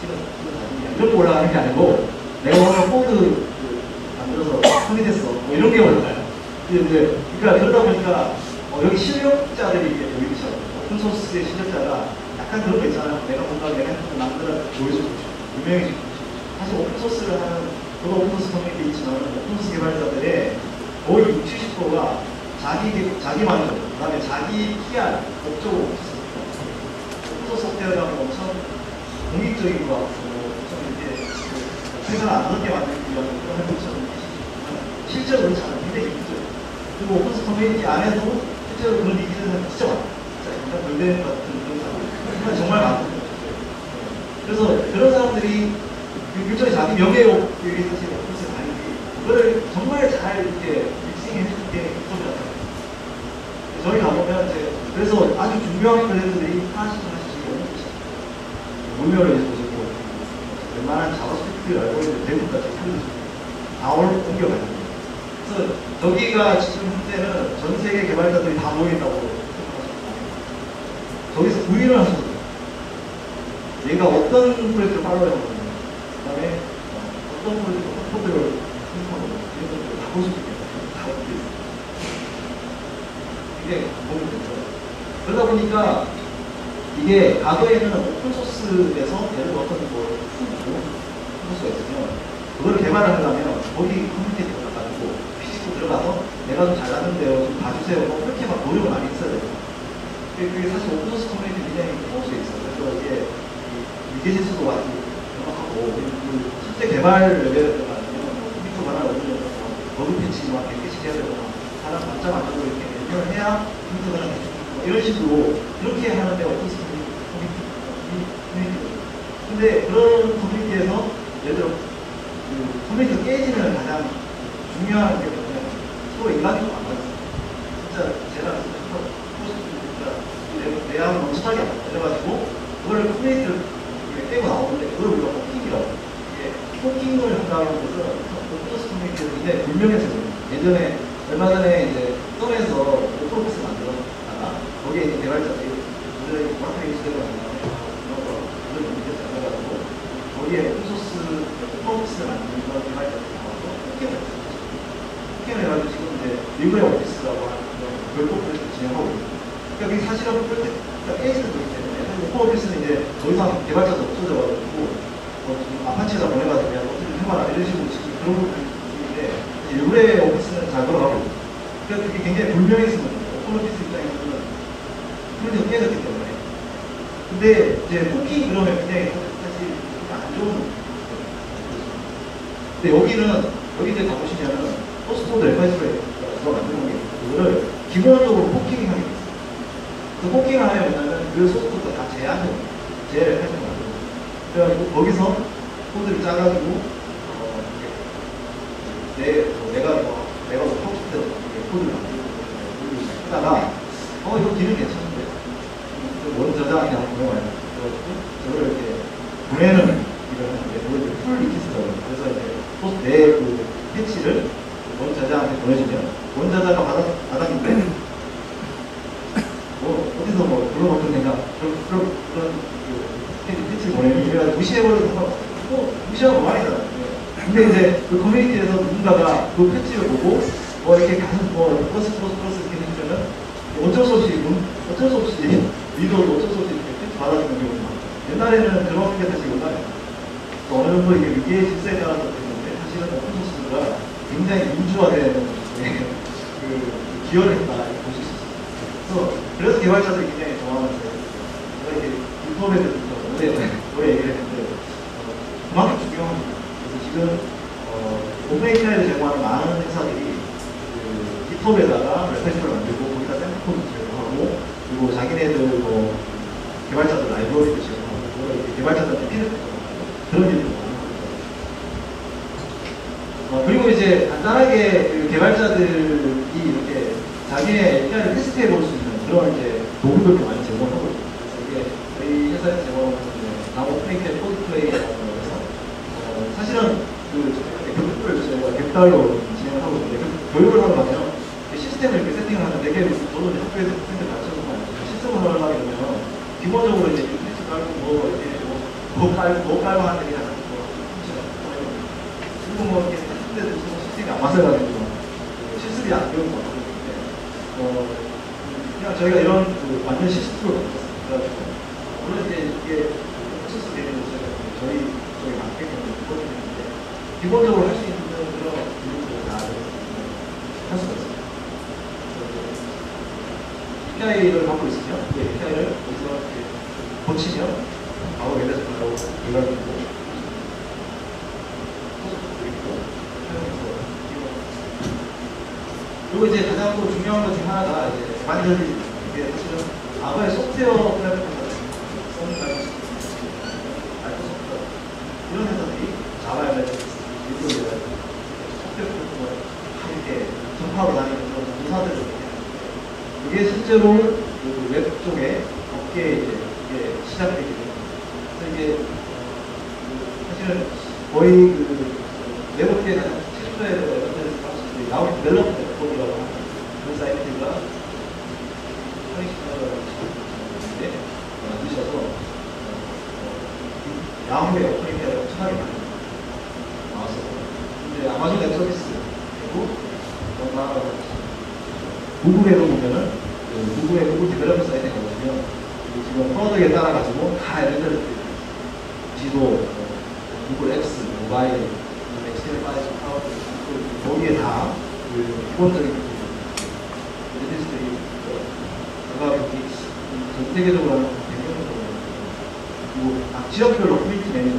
찍어 찍어 이렇게 올라가는 게 아니고 내가 오늘 코드 그 만들어서 처리됐어 뭐 이런 게 올라가요 근데 이제 그러니까 그러다 보니까 어, 여기 실력자들이 이게 여기 있죠 open source의 실력자가 약간 그런 거 있잖아요 내가 뭔가 내가 핸드폰 만들어 보여주고 싶고 유명해지고 싶고 사실 오픈소스를 하는 저도 오픈소스 커뮤니티 있지만 오픈소스 개발자들의 거의 60, 70%가 자기 개- 자기 만족, 그 다음에 자기 목적으로 오픈소스 오픈소스 소프트웨어라는 건 엄청 공익적인 것 같고 좀 이렇게 그 세상을 안 넓게 만들기 위한 그런 것처럼 실제로는 잘 굉장히 이기죠. 그리고 오픈소스 커뮤니티 안에도 실제로 그런 이기는 진짜 많아요. 약간 별대 같은 그런 사람 정말 많거든요. 그래서 그런 사람들이 그 일종의 자기 명예욕 여기 사실 오픈소스 아닌데 그거를 정말 잘 이렇게 믹싱해 주는 게 오픈소스잖아요. 저희 가보면 이제 그래서 중요한 클래스들이 하나씩 하나씩 문명을 이제 보시고 웬만한 자바스크립트 알고리즘 대부분까지 다 올- 옮겨가는 거예요. 그래서 저기가 지금 현재는 전 세계 개발자들이 다 생각하시면 저기서 구인을 돼요. 얘가 어떤 프로젝트를 팔로우하고 있는지, 그 다음에 어떤 프로젝트, 어떤 코드를 생성하고 있는지, 이런 것들을 다 볼 수 있게 다 어떻게 있어요. 이게 보면 되죠. 그러다 보니까 이게 과거에는 오픈소스에서 예를 들어 어떤 뭐 오픈소스가 있으면 그걸 개발하려면 거기 커뮤니티에 들어가가지고 피시고 들어가서 내가 좀 잘났는데요 좀 봐주세요 뭐 그렇게 막 노력을 많이 했어야 돼요 그게 사실 오픈소스 커뮤니티 굉장히 소스에 있어요. 그래서 이게 위계질서도 아주 명확하고 그 실제 개발 레벨에 들어가면 컴퓨터 하나 올리면 버그 패치 막 100개씩 해야 되고 사람 문자 만들고 이렇게 변경을 해야 컴퓨터가 뭐 이런 식으로 그렇게 하는데 open source 커뮤니티 커뮤니티 근데 그런 커뮤니티에서 예를 들어 그 커뮤니티가 깨지는 가장 중요한 게 뭐냐면 서로 인간적으로 안 맞아요. 진짜 제가 포스트니까 내하고 너무 친하게 안. 그래가지고 그거를 커뮤니티를 이렇게 깨고 나오는데 그걸 우리가 forking이라고. 이게 forking을 한다는 것은 open source 커뮤니티를 굉장히 불명예스러워요. 예전에 얼마 전에 이제 썸에서 오픈소스 만들었다가 거기에 이제 개발자들이 오늘 마케팅 시대가 나오면 이런 거 이런 문제 잘해가지고 거기에 오픈소스 오픈소스를 만드는 그런 개발자들이 나와서 포킹을 했어요. 포킹을 해가지고 지금 이제 리브레 오피스라고 하는 그런 별도 프로젝트 진행하고 있어요. 그러니까 그게 사실은 프로젝트, 그러니까 에이스도 있기 때문에 사실 오피스는 이제 더 이상 개발자도 없어져가지고 뭐 Apache에다 보내가지고 그냥 어떻게 좀 해봐라 이런 식으로 지금 그런 있는데 LibreOffice는 잘 돌아가고 있어요. 그러니까 그게 굉장히 거예요. OpenOffice 입장에서 는 프로젝트가 깨졌기 때문에 근데 이제 forking 그러면 굉장히 사실 안 좋은 근데 여기는 여기 이제 가보시면은 source code reference를 만드는 게 그거를 기본적으로 forking을 하게 있어요. 그 forking을 뭐냐면 그 소스코드가 다 제한을 제를 해서 만들고 그래가지고 거기서 코드를 짜가지고 내, 뭐 내가 뭐, 내가 뭐 하고 싶은 코드를 만들고 하다가, 어, 이거 기능? 그 원 보내봐요. 그래가지고, 저걸 이렇게 보내는 일을 이제 풀 리퀴스트라고 해요. 그래서 이제 포스 내그 패치를 원 저장한테 보내주면, 원 저장가 받았, 받았는데, 뭐, 어디서 뭐, 불러먹던 내가, 그런, 그런, 그런, 그, patch- 보내면, 무시해버려도 상관없어요. 뭐, 무시하고 말이잖아. 근데 이제 그 커뮤니티에서 누군가가 그 patch를 보고, 뭐, 이렇게 계속 뭐, 플러스, 플러스, 플러스 이렇게 해주면은, 어쩔 수 없이, 문- 어쩔 수 없이, 리더도 어쩔 수 없이 이렇게 받아주는 경우가 많아요. 옛날에는 그런 게 사실 옛날에 어느 정도 이게 위기의 질서에 따라서 되는데, 사실은 open source가 굉장히 민주화된 그, 그 기여를 했다, 이렇게 볼수 있었어요. 그래서, 그래서 개발자들이 굉장히 좋아하는데, 제가 이제 GitHub에 대해서 오래, 오래 얘기를 했는데, 어, 그만큼 중요합니다. 그래서 지금, 어, open API를 제공하는 많은 회사들이 그 GitHub에다가 reference를 만들고, 거기다 샘플 코드 제공하고, 그리고 자기네들 뭐, 개발자들 라이브러리도 제공하고, 개발자들한테 피드백하고, 그런 일도 많은 거죠. 어, 그리고 이제 간단하게 그 개발자들이 이렇게 자기의 API를 테스트해 볼 수 있는 그런 이제 도구들도 많이 제공하고 있어요. 이게 저희 회사에서 제공하는 나무 프레이트 code play라고 해서 어, 사실은 그 교육을 저희가 객달로 진행을 하고 있는데 그 교육을 하러 가면 그 시스템을 이렇게 세팅을 하는데 저도 학교에서 선생님 하려고 그러면 기본적으로 이제 유니트 깔고 뭐 이렇게 뭐, 뭐 깔고 뭐 깔고 하는 게 가장 뭐 그리고 뭐 이렇게 무슨 시스템이 안 맞아가지고 그 실습이 안 되는 거 같은데 어 그냥 저희가 이런 그 완전 시스템을 만들었어요. 물론 이제 이게 프로세스 되는 저희가 저희 저희 되는데 기본적으로 할수 있는 그런 기능들을 다할 수가 있어요. API를 갖고 있으면 이 API를 여기서 고치면 바로 얘네들 바로 연락이 그리고 이제 가장 또 중요한 것 중 하나가 이제 많이들 이게 사실은 과거의 소프트웨어 플랫폼 이런 회사들이 자바에 일부 소프트웨어 플랫폼을 다 이렇게 전파로 다니는 그런 공사들을 이렇게 하는데 그게 실제로 그웹 쪽에 업계에 이제 이게 시작되게 됩니다. 이게 어, 사실은 거의 그 웹업계에 가장 최초의 웹업계를 나온 델러프 넷work이라고 하는 그 사이트가 편의시설인데 만드셔서 야후의 어플리케이션을 엄청나게 많이 나왔어요. 아마존 웹 서비스 그리고 뭔가 구글에도 보면은 구글 디벨로퍼 사이트에 가보시면 그 지금 프로덕에 따라 가지고 다 얘네들 지도, 어, 구글 앱스, 모바일, 엑셀 파일, 파워포인트 거기에 다그 기본적인 레지스트리 여기 전 세계적으로 하는 100명 정도 그리고 각 지역별로 커뮤니티 매니저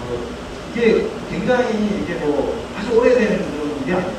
어, 이게 굉장히 이게 뭐 아주 오래된 그런 일이 아니에요.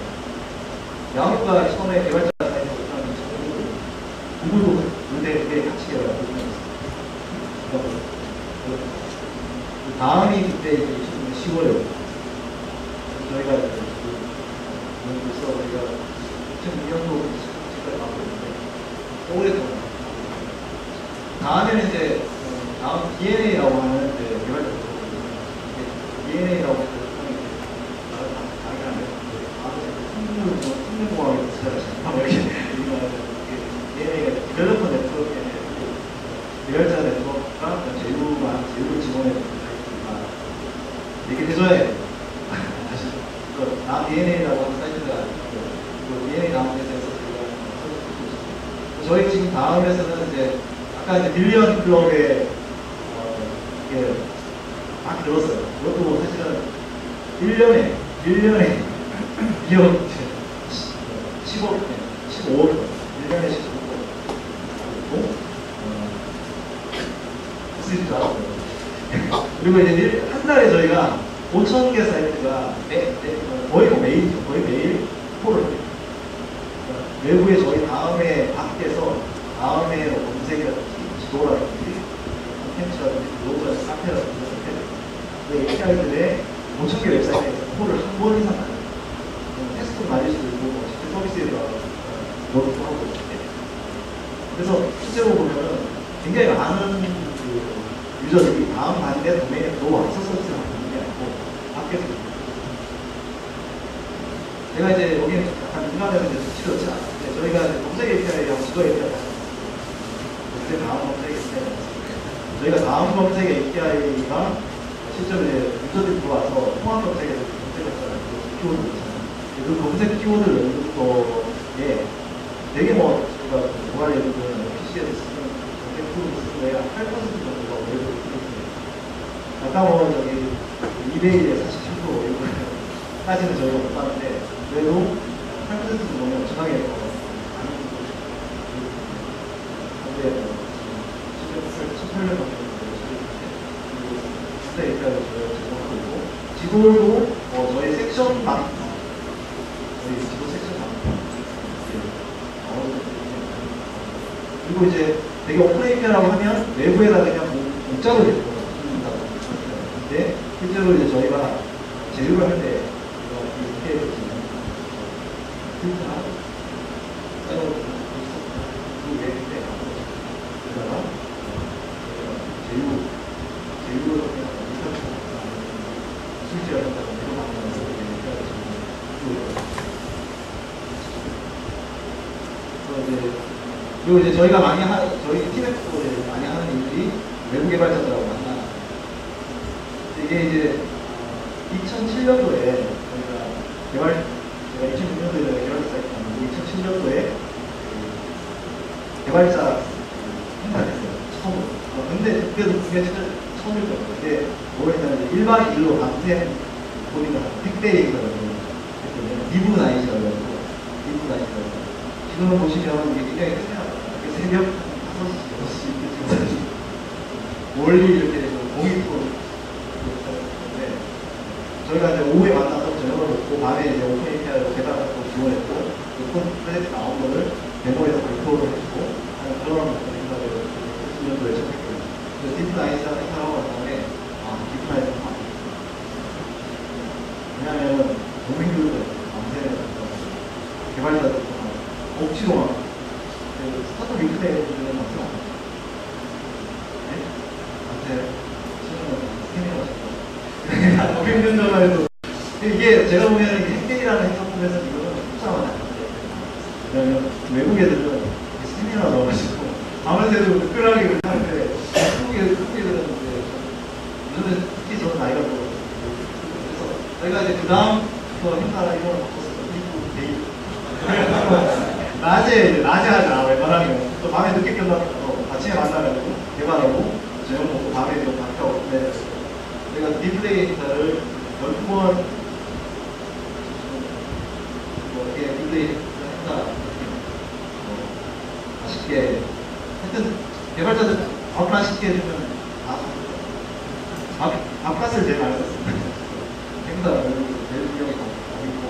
정도가 있습니다. 아까 뭐 저기 이메일에 47% 이런 까지는 저희가 못 봤는데 그래도 8% 정도는 엄청나게 더 많은 근데 뭐 지금 18년 정도 진짜 일단은 저희가 제공하고 있고 지도도 어, 저희 섹션만 저희 지도 섹션만 그리고 이제 되게 API라고 하면 외부에다 그냥 공- 공짜로 내고 근데 실제로 이제 저희가 제휴를 할때 이렇게 해서 지금 필터나 짜고 그 외부에 그다가 제휴 제휴를 그냥 실제로 한다고 이제 그리고 이제 저희가 많이 하 저희 팀에서 이제 많이 하는 일들이 외부 개발자들하고 만나 이게 이제 2007년도에 저희가 개발 제가 2006년도에 개발자 사이트 만들고 2007년도에 개발자 행사를 했어요 처음으로. 어, 근데 그때도 그게 처음일 거예요. 근데 뭐였냐면 이제 1박 2일로 밤새 보니까 택배 행사를 했거든요. DevNight라고 해서 리브 나이트라고. 지금 보시면 이게 굉장히 새벽 5시, 6시 이렇게 지금 멀리 이렇게 공익으로 네. 저희가 이제 오후에 만나서 저녁을 먹고 밤에 이제 오픈 API로 개발하고 지원했고 오픈 프로젝트 나온 거를 데모에서 발표를 해주고 하는 그런 행사를 20년도에 시작했고요. 행사를 하고 난 다음에 아, 디프라이즈 하 왜냐하면 힘들거든요. 밤새는 개발자들 억지로 막 그 스타트업 윙크대에 보면 막상 안 네? 한테 세명을 너무 힘든 전화에도 이게 제가 보면 이게 핵대기라는 행사품에서 이거는 속상하지 않는데 왜냐면 외국 애들은 세미나 넣어가지고 밤새도 특별하게 하는데 한국에 한국애들은 이제 요즘에 특히 저는 나이가 더 그래서 저희가 이제 그 다음 또 행사를 이걸 바꿨어요 미국 데이 낮에 이제 낮에 하자 웬만하면 또 밤에 늦게 끝나서 아침에 만나가지고 개발하고 저녁 먹고 밤에 좀 바뀌어 근데 저희가 디플레이 행사를 12번 뭐 이렇게 디플레이 행사 어, 맛있게 하여튼 개발자들 밥 맛있게 해주면 다 밥, 밥값을 제일 많이 썼습니다 행사 제일 분명히 다 있고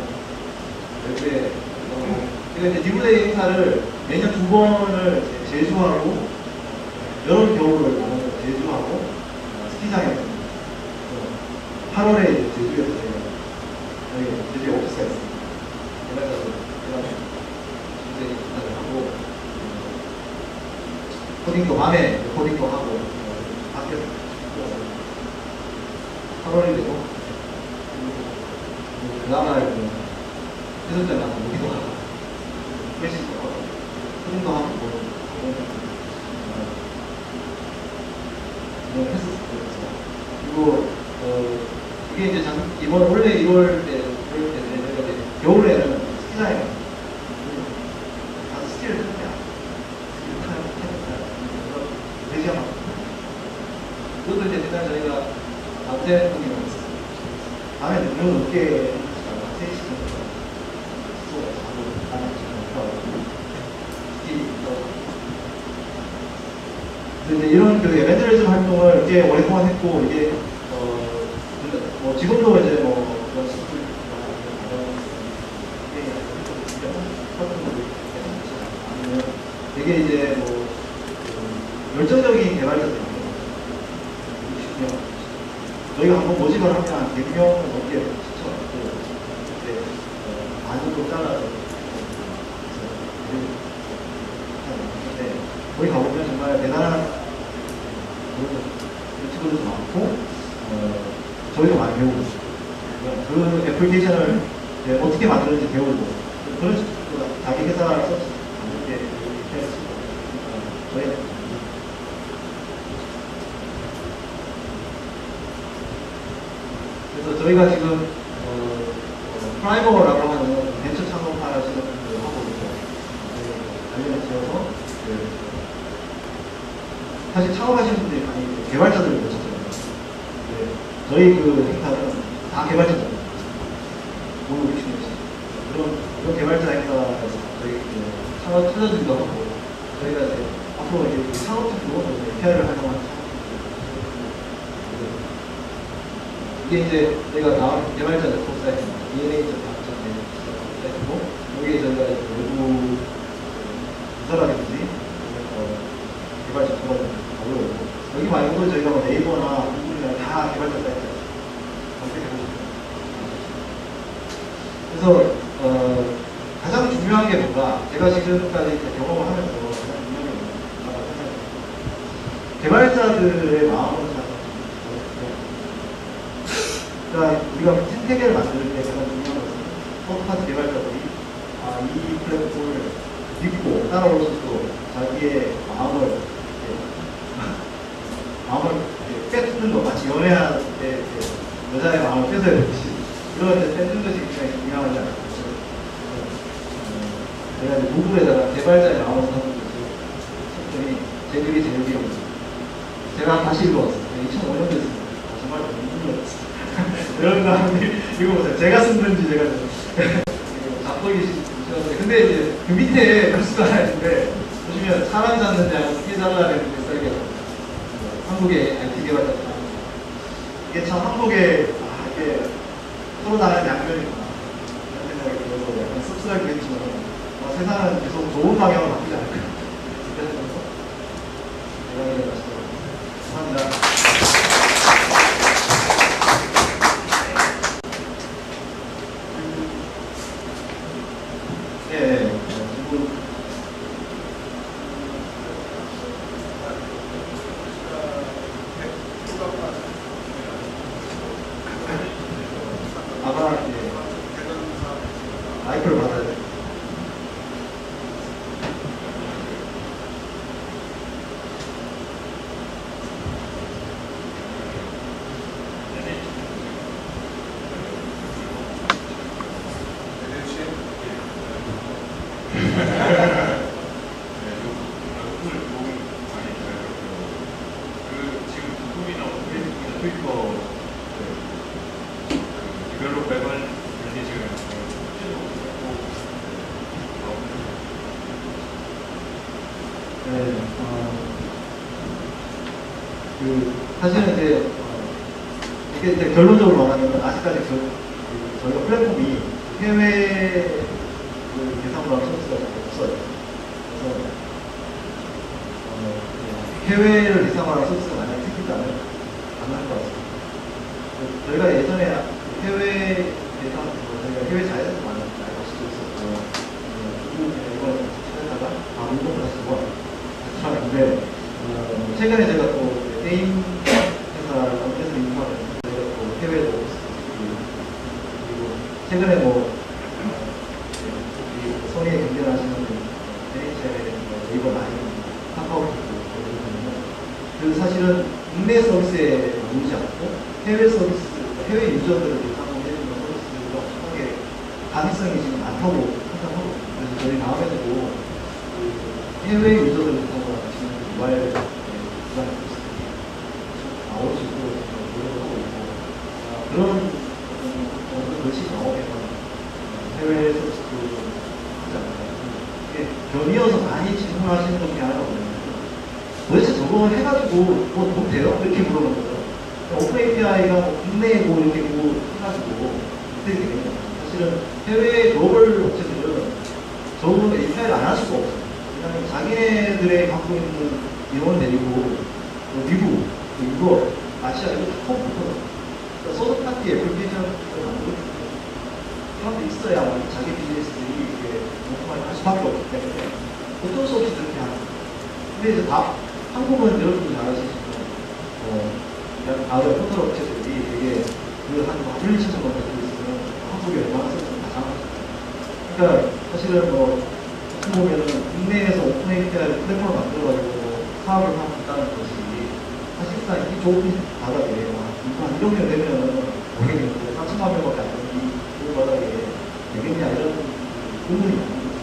외부에 그러니까 이제 디블레이 행사를 매년 두 번을 이제 제주하고 여름 겨울을 나눠서 제주하고 어, 스키장에 8월에 이제 제주에서 저희가 저희 제주에 오피스가 있습니다. 개발자들 개발 디블레이 행사를 하고. 어, 코딩도 밤에 코딩도 하고 전자의 마음을 회사에 놓지 이런 것들 뺏는 것이 굉장히 중요하지 않고 내가 이제 노부에다가 개발자의 마음을 사는 거죠 했더니 제목이 제목이 없어 제가 다시 읽어봤어요 2005년도에 썼어요 정말 힘들었어요 이런 다음에 읽어보세요. 제가 쓴 건지 제가 네, 자뻑이 쓰셨는데 근데 이제 그 밑에 글수가 하나 있는데 보시면 사람 잡는 데 하고 피해 달라는 글쓰기가 한국의 IT 개발자 이게 참 한국의 아, 이게 코로나는 양면이구나 이런 생각이 들어서 약간 씁쓸하게 했지만 아, 어, 세상은 계속 좋은 방향으로 바뀌지 않을까. 그래서 이런 얘기 마치도록 감사합니다. 결론적으로 스펙이거든요. 사실은 해외 글로벌 업체들은 저으로 API를 안 할 수가 없어요. 왜냐면 자기네들의 갖고 있는 인원을 데리고 뭐 미국, 유럽, 아시아 이런 다 커버거든요. 서드파티 애플리케이션을 만들고 있어야 자기 비즈니스들이 이렇게 오픈할 수밖에 없기 때문에 어쩔 수 없이 그렇게 하는 거예요. 근데 이제 다 한국은 여러분도 잘 아시지만 어, 다른 포털 업체들이 되게 그한 1, 2천 원 한국에 얼마나 쓰는 다 장악하죠. 그러니까 사실은 뭐 어떻게 보면은 국내에서 오픈 API 플랫폼을 만들어가지고 사업을 있다는 것이 사실상 이 좁은 바닥에 한 1억 년 되면은 모르겠는데 4천만 명밖에 안 되는 이 좁은 바닥에 되겠냐 이런 의문이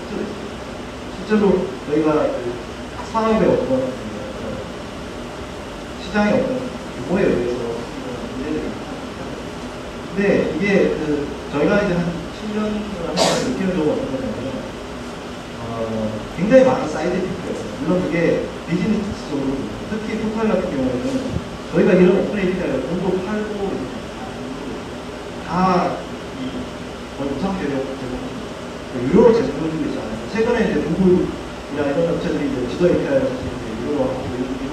실제로 있어요. 실제로 저희가 그 사업의 어떤 그 시장의 어떤 규모에 의해서 문제들이 많습니다. 근데 이게 그 저희가 이제 한 7년을 하면서 느끼는 점은 어떤 거냐면 어, 굉장히 많은 side effect가 있어요. 물론 그게 비즈니스적으로 특히 포탈 같은 경우에는 저희가 이런 API를 돈도 팔고 다이 원상 제공 제공 유료로 제공해주고 있지 않아요. 최근에 이제 구글이나 이런 업체들이 이제 지도 이제 유료로 하고 이런 이런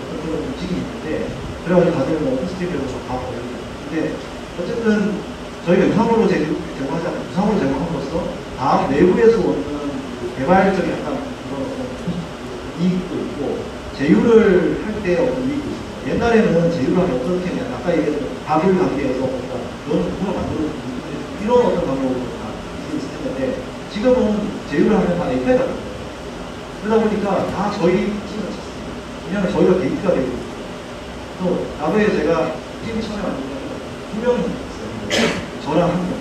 어떤 그런 움직임이 있는데 그래가지고 다들 뭐 오픈스트리트에서 다 버리고 근데 어쨌든 저희가 유상으로 제공, 제공하지 않고 유상으로 제공함으로써 다음 내부에서 오는 그 개발적인 약간 그런 이익도 있고 제휴를 할 때 어떤 이익도 있습니다. 옛날에는 제휴를 하면 어떻게 했냐 아까 얘기했던 바빌 관계에서 뭔가 너는 그걸 만들어 이런 어떤 방법으로 다 있을 텐데 지금은 제휴를 하면 다 API가 됩니다. 그러다 보니까 다 저희 팀을 찾습니다. 왜냐하면 저희가 데이트가 되고. 또 나도에 제가 팀 처음에 만들면 두 명이 있어요. 저랑 한 명.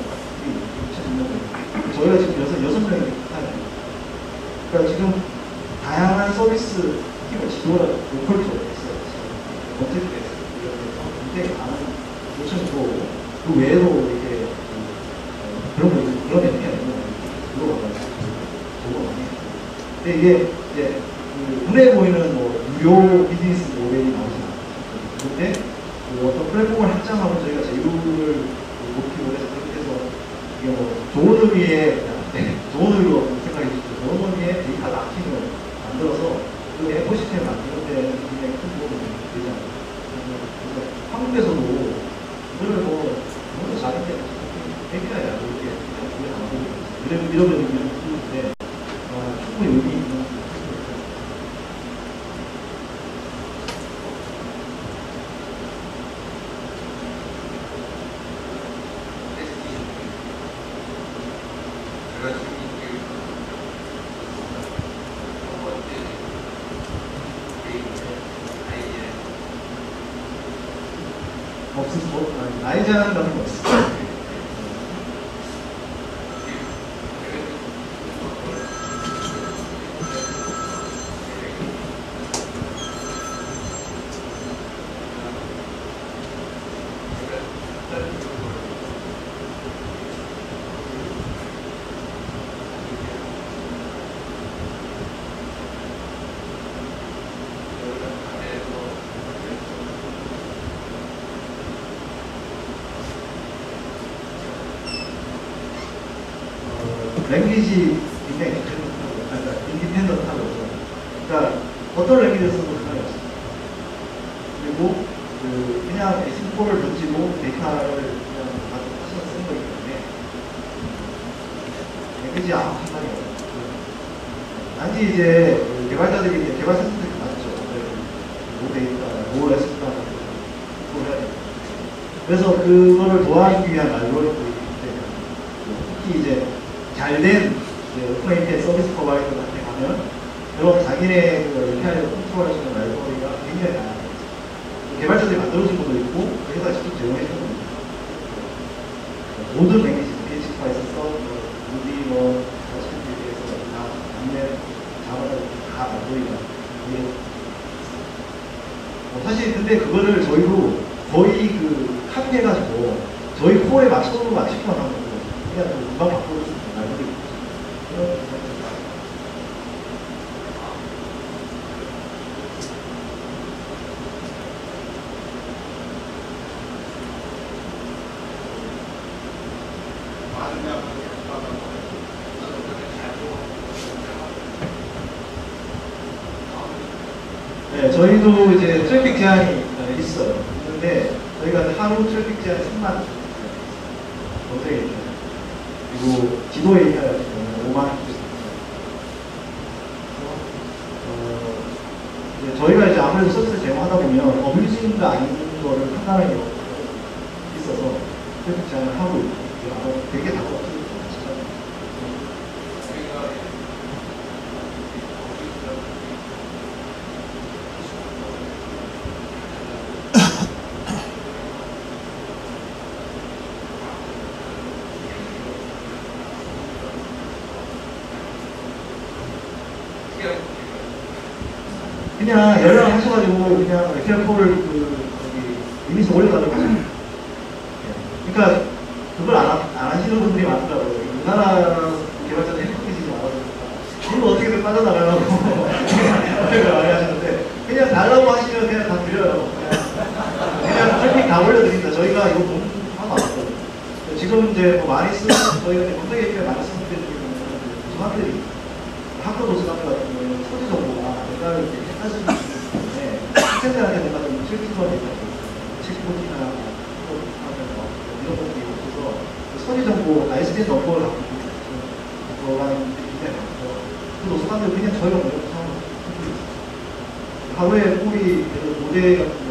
이 저희가 지금 여섯 여섯 명이 타요. 그러니까 지금 다양한 서비스 팀을 지도하는 로컬도 있어요. 어떻게 됐어요? 굉장히 많은 요청이 그 외에도 이렇게 그런 거 있- 그런 애들이 아니고 들어와가지고 저거 많이 했어요. 근데 이게 이제 그 눈에 보이는 뭐 유료 비즈니스 모델이 나오진 않아요. 그런데 그 어떤 플랫폼을 확장하고 저희가 제휴를 높이고 해서 이게 뭐 좋은 의미의 네, 좋은 의미로 생각해 주시죠. 좋은 의미의 데이터 락킹을 만들어서 그 에코시스템을 만드는 데 굉장히 큰 도움이 되지 않을까. 한국에서도 이거를 뭐 너무 잘했는데 API야 이렇게 이렇게 이런 이런 이런 있는데 어, 충분히 의미 있는 부분입니다. 제가 지금 이렇게 첫 번째 메인에 아이디어 없을 거 아니, 나이 제한 같은 거 없어. 어, 랭 귀지 굉장히 independent하고, 아니, 그러니까 independent하고, 그러니까 어떤 language에서도 상관이 없습니다. 그리고 그 그냥 S4를 던지고 데이터를 그냥 가지고 하시는 쓰는 거기 때문에 language 아무 상관이 없어요. 단지 이제 그 개발자들이 이제 개발 시스템이 많죠. 모 데이터, 모 레스토랑 그걸 해야 돼요. 그래서 그거를 도와주기 위한 알고리즘이 있기 때문에 특히 이제 잘된 open API 서비스 provider한테 가면 이런 자기네 그 API를 컨트롤할 수 있는 알고리즘가 굉장히 다양해요. 개발자들이 만들어준 것도 있고 그 회사 직접 제공해 주는 것도 있고 모든 랭귀지, PHP, 파이썬, 서브, 루비, 뭐 자스크립트에 대해서 다 안내 Java를 다 만들어야 이게 어, 사실 근데 그거를 저희도 거의 그 합의해가지고 저희 코어에 맞춰서 맞추기만 하는 거고 그냥 또 금방 바꿔줄 수 있는 알고리즘 그런 생각이 네, 저희도 이제 트래픽 제한이 빠져나가라고 그렇게 많이 하시는데 그냥 달라고 하시면 그냥 다 드려요. 그냥 설명 다 올려드립니다. 저희가 이거 하고 왔거든요. 지금 이제 뭐 많이 쓰는 저희가 검색 얘기가 많이 쓰는 게 중학교들이 학교 도서관들 같은 경우는 소지 정보가 내가 이렇게 헷갈리는 때문에 학생들한테 내가 좀 실수가 되거든요. 책보지나 이런 것들이 없어서 그 소지 정보, ISBN 넘버를 갖고 있는 거랑 또 사람들 그냥 저희가 먼저 하는 거예요. 하루에 꼬리 그 모델 같은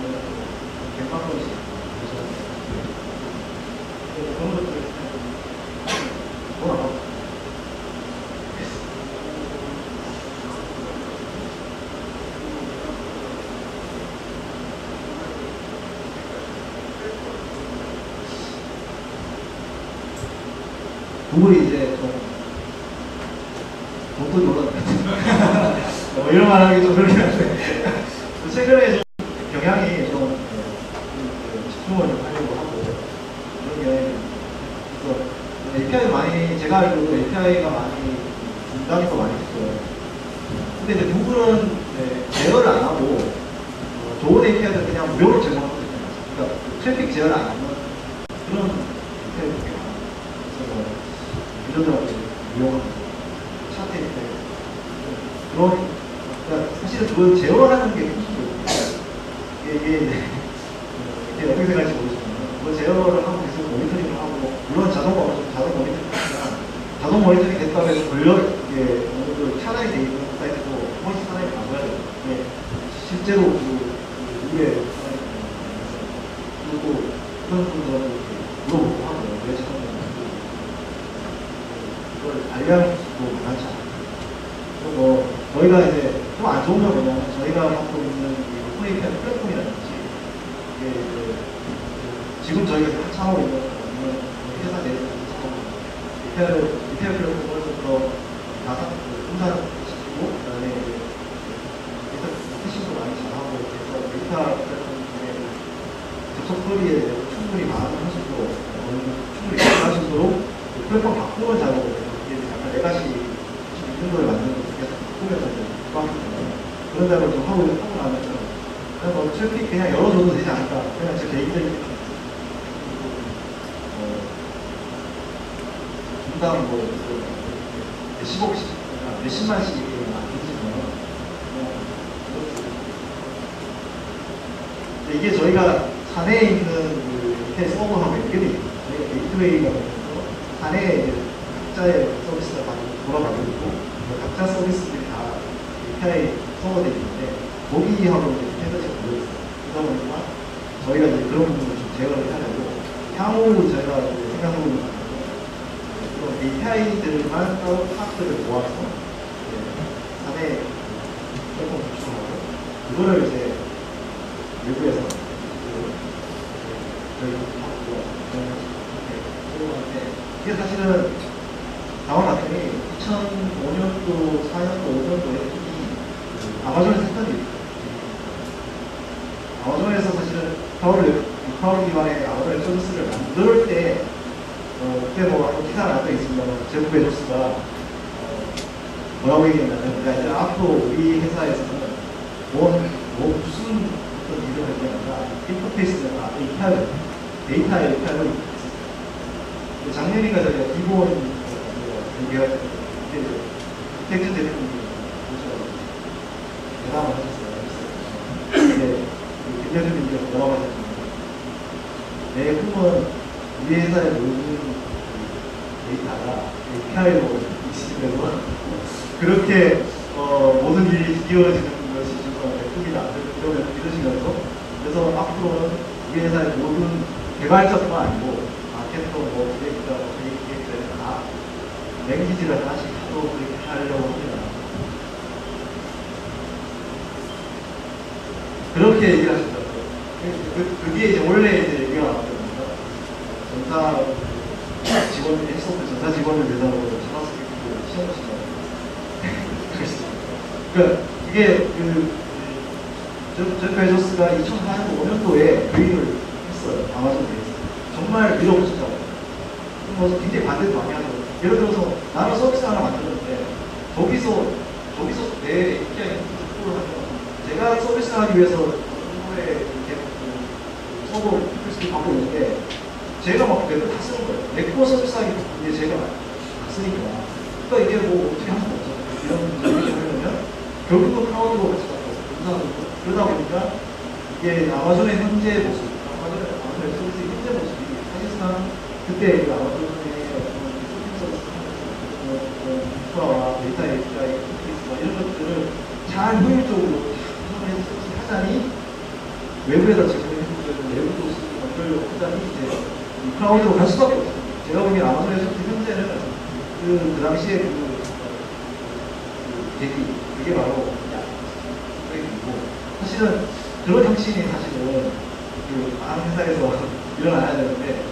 있고 각자 서비스들이 다 API 커버되어 있는데 모기하고 패널체가 모여있어요. 그러다 보니까 저희가 이제 그런 부분을 좀 제어를 하려고 향후 저희가 생각하고 있는 그런 API들만 따로 파트를 모아서 안에 조금 구축하고 그거를 이제 외부에서 저희가 다 모아서 그런 걸 이렇게 사실은 2005년도, 4년도, 5년도에 그 아마존에서 했던 일. 아마존에서 사실은 파워를, 파워 기반의 아마존 서비스를 만들 때, 어, 그때 뭐 기사가 나와 있습니다만, 제프 베조스가 어, 뭐라고 얘기했냐면, 그러니까 이제 앞으로 우리 회사에서는 뭐, 뭐 무슨 어떤 일을 할 때마다 인터페이스나 API, 데이터 API를 작년인가 저희가 기본 공개할 때 이렇게 백준 대표님 그죠? 대단하셨어요. 근데 김여준님께서 뭐라고 하셨는데 내 꿈은 우리 회사에 모든 데이터가 API로 익시되고 그렇게 어, 모든 일이 이어지는 것이 정말 내 꿈이다. 그런 믿으시면서 그래서 앞으로는 우리 회사의 모든 개발자뿐만 아니고 마케터, 뭐 디렉터, 기획자 다 language를 하시고 그렇게 얘기를 하셨더라고요. 그, 그, 그게 이제 원래 이제 얘기가 나왔거든요. 전사 직원, 엑소프 전사 직원을 대상으로 JavaScript 시험을 시켜요. 그러니까 이게 그, 저, 저 베조스가 2005년도에 교육을 했어요. 아마존 베이스. 정말 밀어붙였다고. 그래서 굉장히 많이 하더라고요. 예를 들어서 나는 서비스 하나 만들었는데 거기서 거기서 내 API 확보를 하면 제가 서비스를 하기 위해서 정부에 이렇게 그 서버 request 받고 있는데 제가 막 내가 다 쓰는 거예요. 내거 서비스 하기 바쁜데 제가 다 쓰니까. 그러니까 이게 뭐 어떻게 할 수가 없죠. 이런 문제를 해보면 결국은 클라우드로 같이 가고 그러다 보니까 이게 아마존의 현재 모습, 아마존의 아마존의 서비스의 현재 모습이 사실상 그때 그 아마존의 어떤 쇼핑 서비스 하는 어떤 인프라와 데이터 API, 뭐 이런 것들을 잘 효율적으로 구성해서 하자니 외부에다 제공해주는 내부도 만들려고 하자니 이제 이 클라우드로 갈 수밖에 없어요. 제가 보기엔 아마존에서 현재는 그, 그 당시에 그, 그 계기, 그게 바로 약이고 사실은 그런 혁신이 사실은 그 많은 회사에서 일어나야 되는데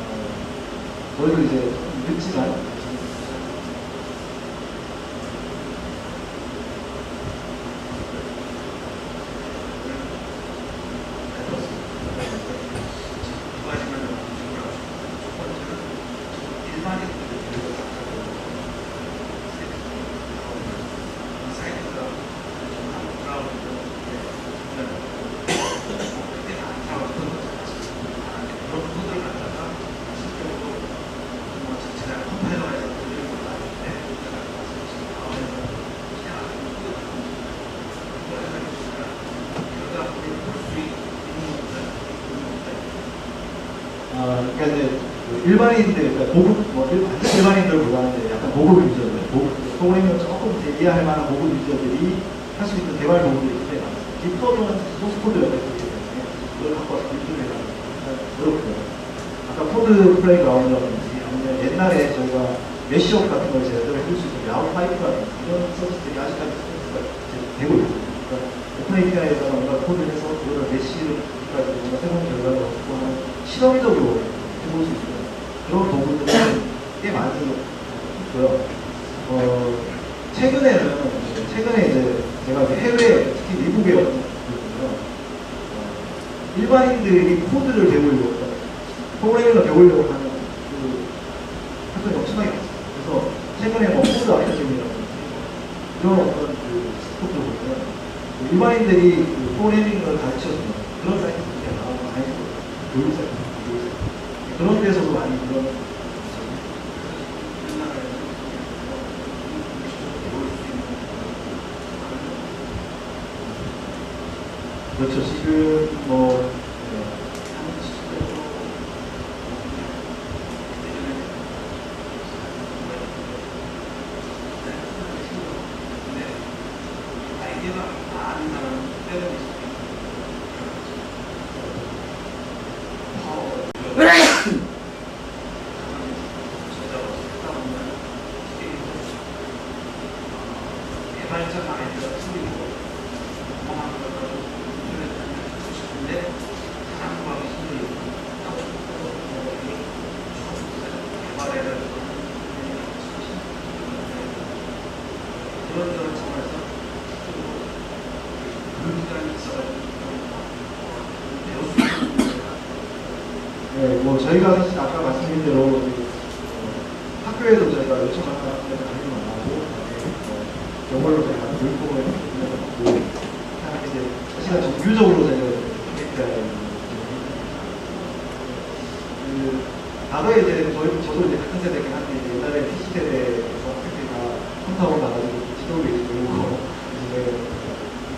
어, 저희도 이제 좀 늦지만 아, 그러니까 이제 그 일반인들, 그러니까 고급, 뭐 일- 완전 일반인들보다는 이제 약간 고급 user들, 고급, 프로그래밍을 조금 이해할 만한 고급 user들이 할 수 있는 개발 도구들이 굉장히 많습니다. GitHub는 소스 코드 연결이 되기 때문에 그걸 갖고 와서 build를 해가지고 그렇고요. 아까 Code Playground라든지 아니면 옛날에 저희가 mashup 같은 걸 제대로 해줄 수 있는 Yahoo Pipes라든지 이런 서비스들이 아직까지 서비스가 되고 있습니다. 그러니까 open API에다가 뭔가 코드를 해서 그거를 mashup까지 뭔가 새로운 결과를 얻고 하는 실험적으로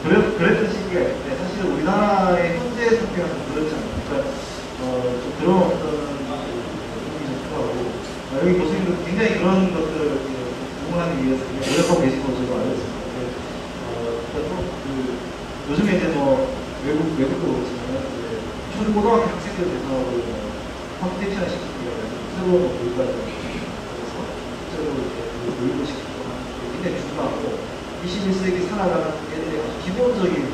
그랬, 그랬던 시기가 있는데 사실은 우리나라의 현재 상태가 좀 그렇지 않아요. 그러니까 어, 좀 그런 어떤 부분이 좀 필요하고 아, 여기 교수님도 굉장히 그런 것들을 응원하기 위해서 노력하고 계신 것으로 알고 있습니다. 어, 그러니까 또그 요즘에 이제 뭐 외국 외국도 그렇지만 이제 초중고등학교 학생들 대상으로 뭐 computational thinking이 새로운 뭐 교육과를 그래서 실제로 그 교육을 시키고 굉장히 중요하고 21세기 살아가는 기본적인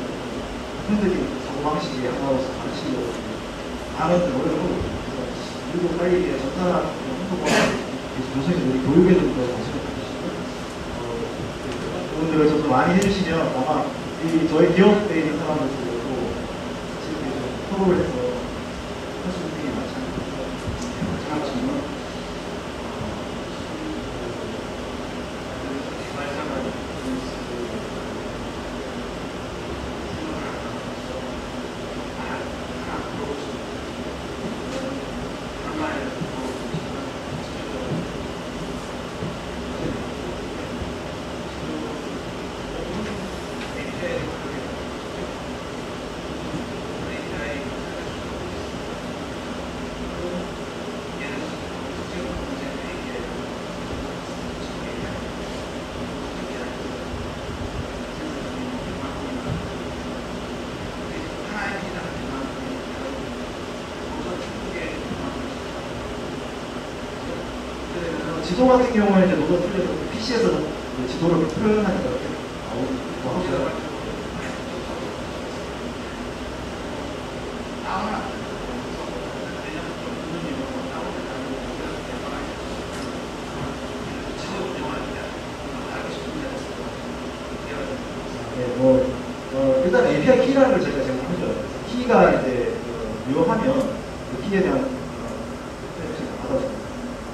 흔들린 사고방식의 하나로서 가르치려고 있습니다. 그래서 우리도 빨리 전산화 hunto과 교수님들이 교육에 좀더 관심을 가지시고 어, 부분들을 좀더 많이 해주시면 아마 이 저희 기업에 있는 사람들도 이렇게 좀 협업을 해서 할 수 있는 게 많지 않을까 생각하시면 어, 지도 같은 경우는 이제 노도 틀려서 PC에서 지도를 표현하니까 이렇게 나오기도 하고요. 네, 뭐, 어, 일단 API 키라는 걸 제가 지금 하죠. 키가 이제 그 유효하면 그 키에 대한 어, 프레임을 받아줍니다.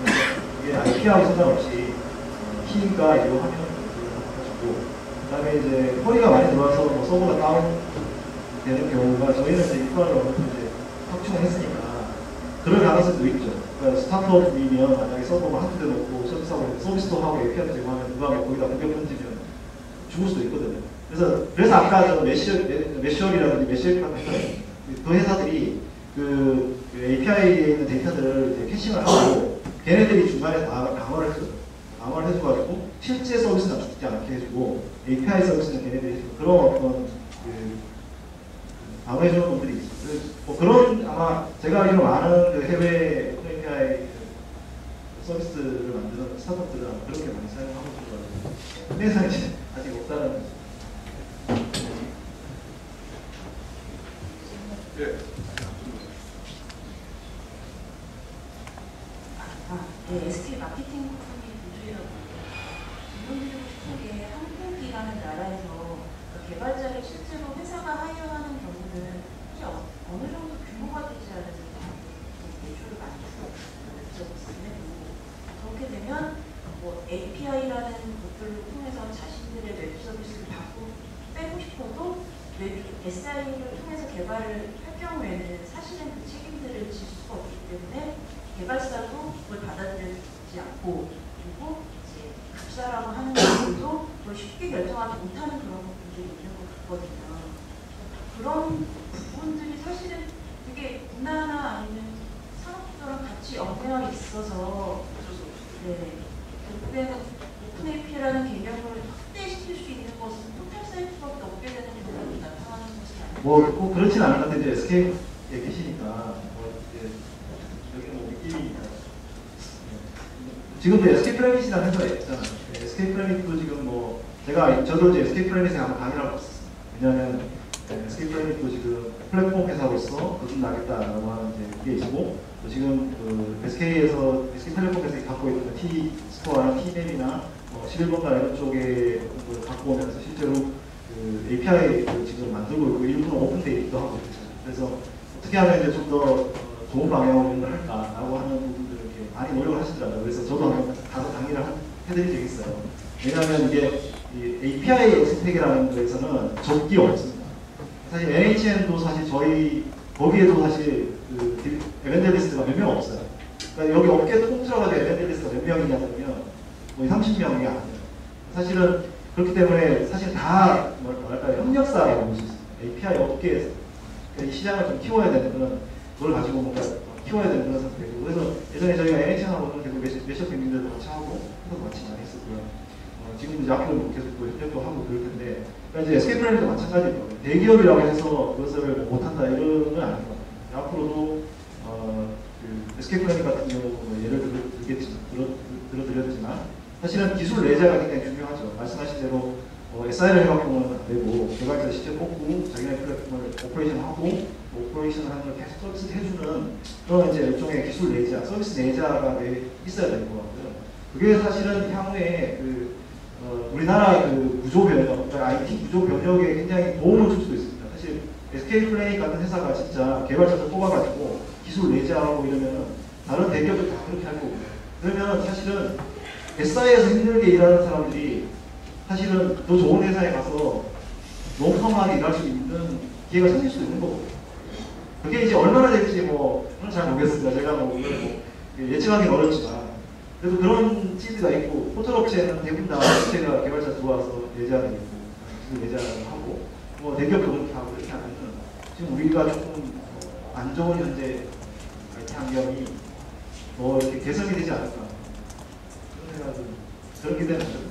그래서 이게 IP하고 상관없이 어, 키가 유효하면 받아주고, 그 다음에 이제 query가 많이 들어와서 뭐 서버가 다운 되는 경우가 저희는 이제 입관을 어느 정도 이제 확충을 했으니까 그럴 가능성도 있죠. 그러니까 스타트업이면 만약에 서버가 한두 대 놓고 서비스하고 서비스도 하고 API도 제공하면 누가 뭐 거기다 공격 던지면 죽을 수도 있거든요. 그래서 그래서 아까 저 Mashery Mashery라든지 Mashery 같은 그 회사들이 그, 그 API에 있는 데이터들을 이제 caching을 하고 걔네들이 중간에 다 강화를 해줘. 강화를 해줘가지고 실제 서비스는 죽지 않게 해주고 API 서비스는 걔네들이 해주고 그런 어떤 그 방어해주는 분들이 있어요. 그래서 뭐 그런 아마 제가 알기로 많은 그 해외 API 서비스를 만드는 스타트업들은 아마 그렇게 많이 사용하고 있는 것 같아요. 국내에서는 이제 아직 없다는 예. 아, 네, SK 마케팅 부분이 보조이라고 질문드리고 싶은 게 한국이라는 나라에서 그 개발자를 실제로 회사가 hire하는 경우는 혹시 어, 어느 정도 규모가 되지 않아서 매출을 많이 여쭤봤음에도 그렇게 되면 뭐 API라는 것들을 통해서 자신들의 웹 서비스를 받고 빼고 싶어도 웹 SI를 통해서 개발을 할 경우에는 사실은 그 책임들을 질 수가 없기 때문에 개발사도 그걸 받아들이지 않고 그리고 이제 급사라고 하는 것들도 더 쉽게 결정하지 못하는 그런 부분들이 있는 것 같거든요. 그런 부분들이 사실은 되게 문화나 아니면 산업구조랑 같이 얽매여 있어서 네, 결국에는 open API라는 개념을 확대시킬 수 있는 것은 포털 사이트밖에 없게 되는 경우가 나타나는 것이 아니고 뭐꼭 그렇진 않을 것 같은데 이제 SK에 계시니까 뭐 이제 여기 뭐 느낌이니까 지금도 SK 플래닛이라는 회사가 있잖아요. 네, SK 플래닛도 지금 뭐 제가 저도 이제 SK 플래닛에 한번 강의를 하고 있었어요. 왜냐하면 네, SK 플래닛도 지금 플랫폼 회사로서 거듭 나겠다라고 하는 이제 그게 있고 또 지금 그 SK에서 SK 텔레콤에서 갖고 있는 T store나 T맵이나 뭐 11번가 이런 쪽에 걸 갖고 오면서 실제로 그 API를 지금 만들고 있고 일부는 오픈되어 하고 있죠. 그래서 어떻게 하면 이제 좀 더 좋은 방향으로 할까라고 하는 부분들을 이렇게 많이 노력을 하시더라고요. 그래서 저도 한번 가서 강의를 한- 해드린 적이 있어요. 왜냐하면 이게 이 API 스택이라는 거에서는 적기 없습니다. 사실 NHN도 사실 저희 거기에도 사실 그 에벤젤리스트가 몇 명 없어요. 그러니까 여기 업계 통틀어가지고 에벤젤리스트가 몇 명이냐면 거의 30명이 아니에요. 사실은 그렇기 때문에 사실 다 뭐랄까 협력사라고 볼 수 있습니다. API 업계에서 이 시장을 좀 키워야 되는 그런 그걸 가지고 뭔가 키워야 되는 그런 상태고 그래서 예전에 저희가 NHN하고는 계속 매시- 매시업 밴딩들도 같이 하고 그것도 같이 많이 했었고요. 어, 지금도 이제 앞으로 계속 또 협력도 하고 그럴 텐데 그러니까 이제 SK 플랜도 마찬가지일 거예요. 대기업이라고 해서 그것을 뭐 못한다 이런 건 아닌 것 같아요. 앞으로도 어, 그 플래닛 같은 경우 뭐 예를 들겠지만 들어 들어드렸지만 사실은 기술 내재화가 굉장히 중요하죠. 말씀하신 대로 어, SI를 해갖고는 안 되고 개발자 실제 뽑고 자기네 플랫폼을 operation하고 operation 하는 걸 계속 서비스 해주는 그런 이제 일종의 기술 내재화, 서비스 내재화가 돼 있어야 될 것 같고요. 그게 사실은 향후에 그 어, 우리나라 그 구조 변혁, 그러니까 IT 구조 변혁에 굉장히 도움을 줄 수도 있습니다. 사실 SK 플레이 같은 회사가 진짜 개발자들 뽑아가지고 기술 내자하고 이러면은 다른 대기업들 다 그렇게 할 거고요. 그러면 사실은 SI에서 힘들게 일하는 사람들이 사실은 더 좋은 회사에 가서 롱텀하게 일할 수 있는 기회가 생길 수도 있는 거고. 그게 이제 얼마나 될지 뭐, 저는 잘 모르겠습니다. 제가 뭐, 뭐 예측하기는 어렵지만. 그래도 그런 찌드가 있고, 포털업체는 대부분 다 업체가 개발자 들어와서 예제하는 있고, 예제하는 하고, 뭐 대기업도 그렇게 하고 이렇게 하면은 지금 우리가 조금 어, 안 좋은 현재 IT 환경이 더 이렇게 개선이 되지 않을까. 그런 생각은, 그런 기대는 좀 예,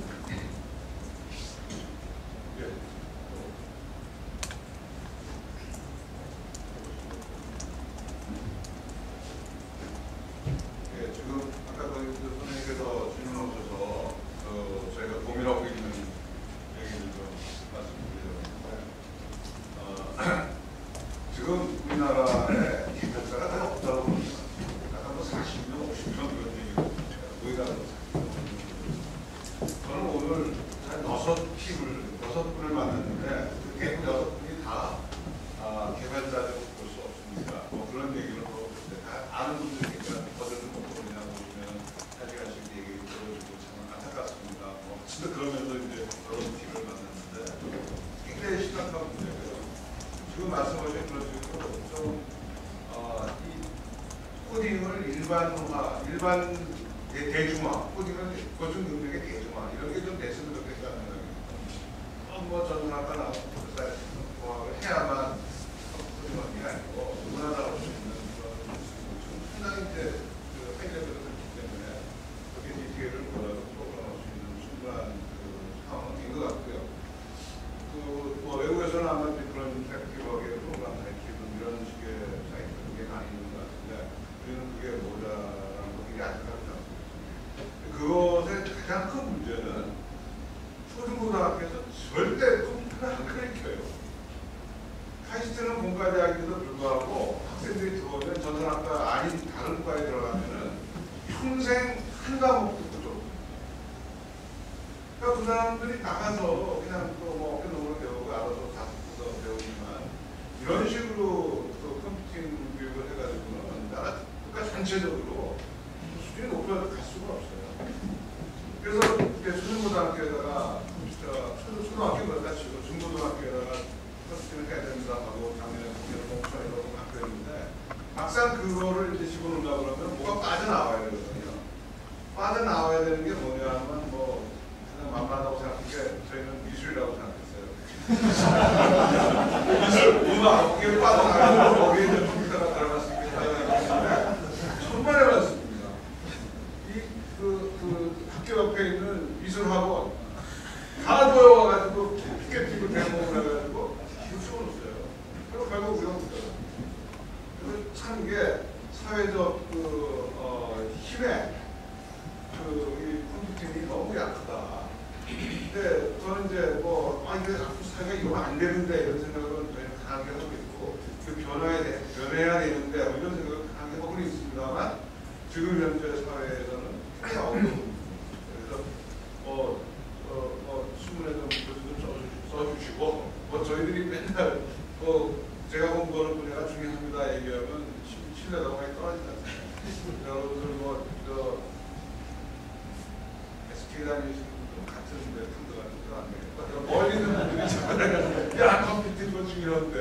참 이게 사회적 그 어, 힘에 그이 컴퓨팅이 너무 약하다. 근데 저는 이제 뭐, 아, 이게 자꾸 사회가 이러면 안 되는데 이런 생각은 강하게 하고 있고, 그 변화에 대해, 변해야 되는데 뭐 이런 생각을 강하게 하고 있습니다만, 지금 현재 사회에서는 굉장히 어려운. 그래서 뭐, 어, 뭐, 신문에 좀좀 써주- 써주시고, 뭐 저희들이 맨날 뭐 제가 공부하는 분야가 중요합니다 얘기하면 신- 신뢰도가 많이 않습니까? 여러분들 뭐, 저, SK 다니시는 분들 같은 랩분들 같은 안 되겠다. 멀리 있는 분들이 내가 야 컴퓨팅 거 중요한데